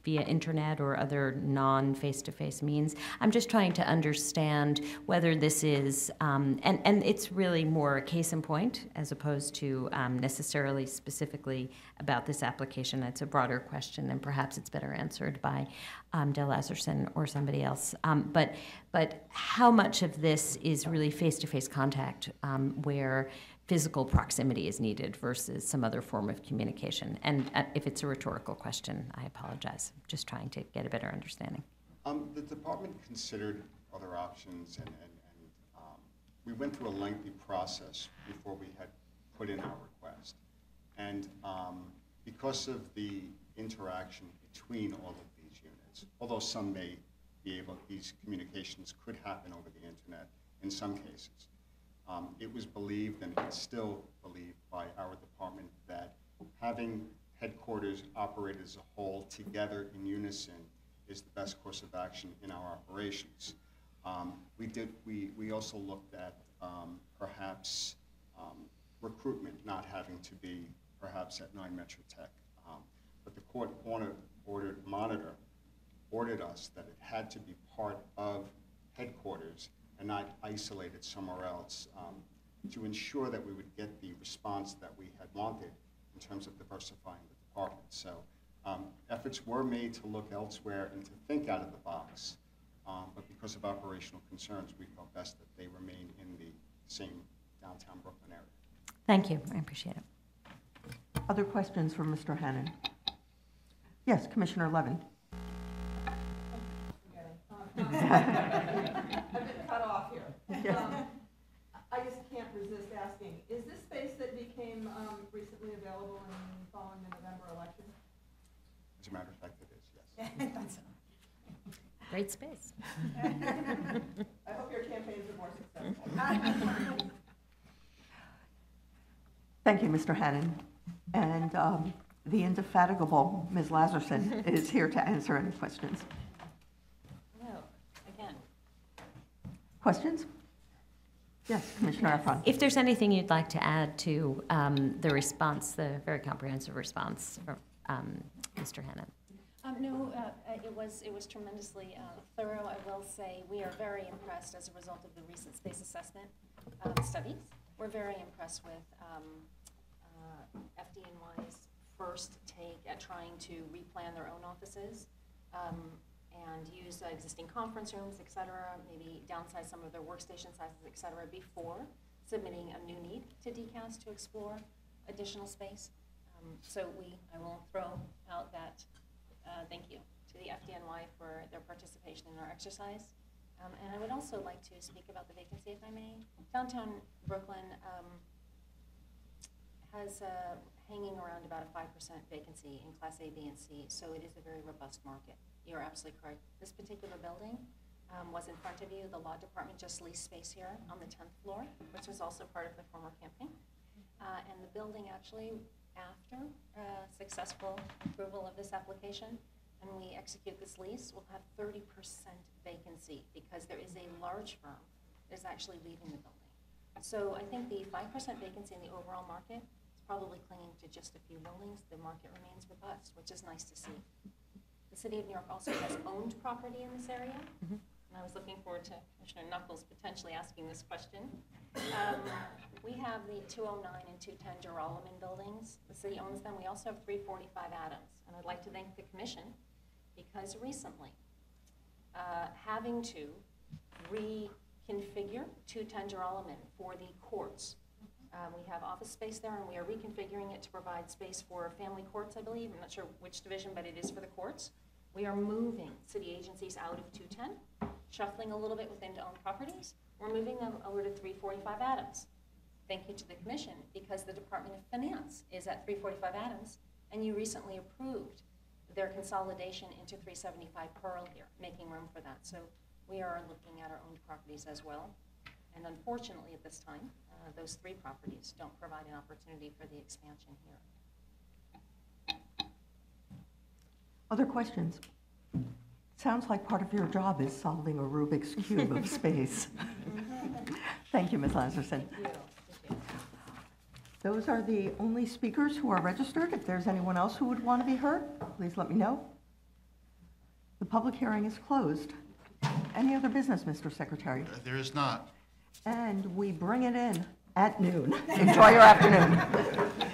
via internet or other non-face-to-face means? I'm just trying to understand whether this is, um, and, and it's really more a case in point as opposed to um, necessarily specifically about this application. It's a broader question, and perhaps it's better answered by um, Del Lazarson or somebody else. Um, but, but how much of this is really face-to-face contact um, where physical proximity is needed versus some other form of communication? And uh, if it's a rhetorical question, I apologize. I'm Just trying to get a better understanding. Um, the department considered other options and, and, and um, we went through a lengthy process before we had put in our request. And um, because of the interaction between all of these units, although some may be able, these communications could happen over the internet in some cases, um, it was believed, and it's still believed by our department, that having headquarters operate as a whole together in unison is the best course of action in our operations. Um, we did. We, we also looked at um, perhaps um, recruitment not having to be perhaps at 9 Metro Tech. Um, but the court wanted, ordered, monitor, ordered us that it had to be part of headquarters and not isolated somewhere else um, to ensure that we would get the response that we had wanted in terms of diversifying the department. So um, efforts were made to look elsewhere and to think out of the box, um, but because of operational concerns, we felt best that they remain in the same downtown Brooklyn area. Thank you, I appreciate it. Other questions for Mr. Hannon? Yes, Commissioner Levin. I've been cut off here. Yeah. Um, I just can't resist asking, is this space that became um, recently available in following the November election? As a matter of fact, it is, yes. Great space. I hope your campaigns are more successful. Thank you, Mr. Hannon. And um, the indefatigable Ms. Lazarson is here to answer any questions. No, again, Questions? Yes, Commissioner Effron. If there's anything you'd like to add to um, the response, the very comprehensive response from um, Mr. Hannon. Um, no, uh, uh, it was, it was tremendously uh, thorough, I will say. We are very impressed as a result of the recent space assessment um, studies. We're very impressed with um, uh, FDNY's first take at trying to replan their own offices um, and use uh, existing conference rooms, et cetera, maybe downsize some of their workstation sizes, et cetera, before submitting a new need to DCAS to explore additional space. Um, So we, I will throw out that uh, thank you to the FDNY for their participation in our exercise. Um, And I would also like to speak about the vacancy, if I may. Downtown Brooklyn um, has uh, hanging around about a 5% vacancy in Class A, B, and C, so it is a very robust market. You're absolutely correct. This particular building um, was in front of you. The law department just leased space here on the 10th floor, which was also part of the former camping. Uh, And the building actually, after uh, successful approval of this application, and we execute this lease, we'll have 30% vacancy because there is a large firm that's actually leaving the building. So I think the 5% vacancy in the overall market is probably clinging to just a few buildings. The market remains robust, which is nice to see. The city of New York also has owned property in this area. And I was looking forward to Commissioner Knuckles potentially asking this question. Um, We have the 209 and 210 Joralemon buildings. The city owns them. We also have 345 Adams. And I'd like to thank the commission because recently, uh, having to reconfigure 210 Joralemon for the courts. Um, We have office space there, and we are reconfiguring it to provide space for family courts, I believe. I'm not sure which division, but it is for the courts. We are moving city agencies out of 210, shuffling a little bit within owned properties. We're moving them over to 345 Adams. Thank you to the commission, because the Department of Finance is at 345 Adams, and you recently approved their consolidation into 375 Pearl here, making room for that. So we are looking at our owned properties as well. And unfortunately, at this time, uh, those three properties don't provide an opportunity for the expansion here. Other questions? Sounds like part of your job is solving a Rubik's Cube of space. Thank you, Ms. Lazarson. Those are the only speakers who are registered. If there's anyone else who would want to be heard, please let me know. The public hearing is closed. Any other business, Mr. Secretary? Uh, there is not. And we bring it in at noon. Enjoy your afternoon.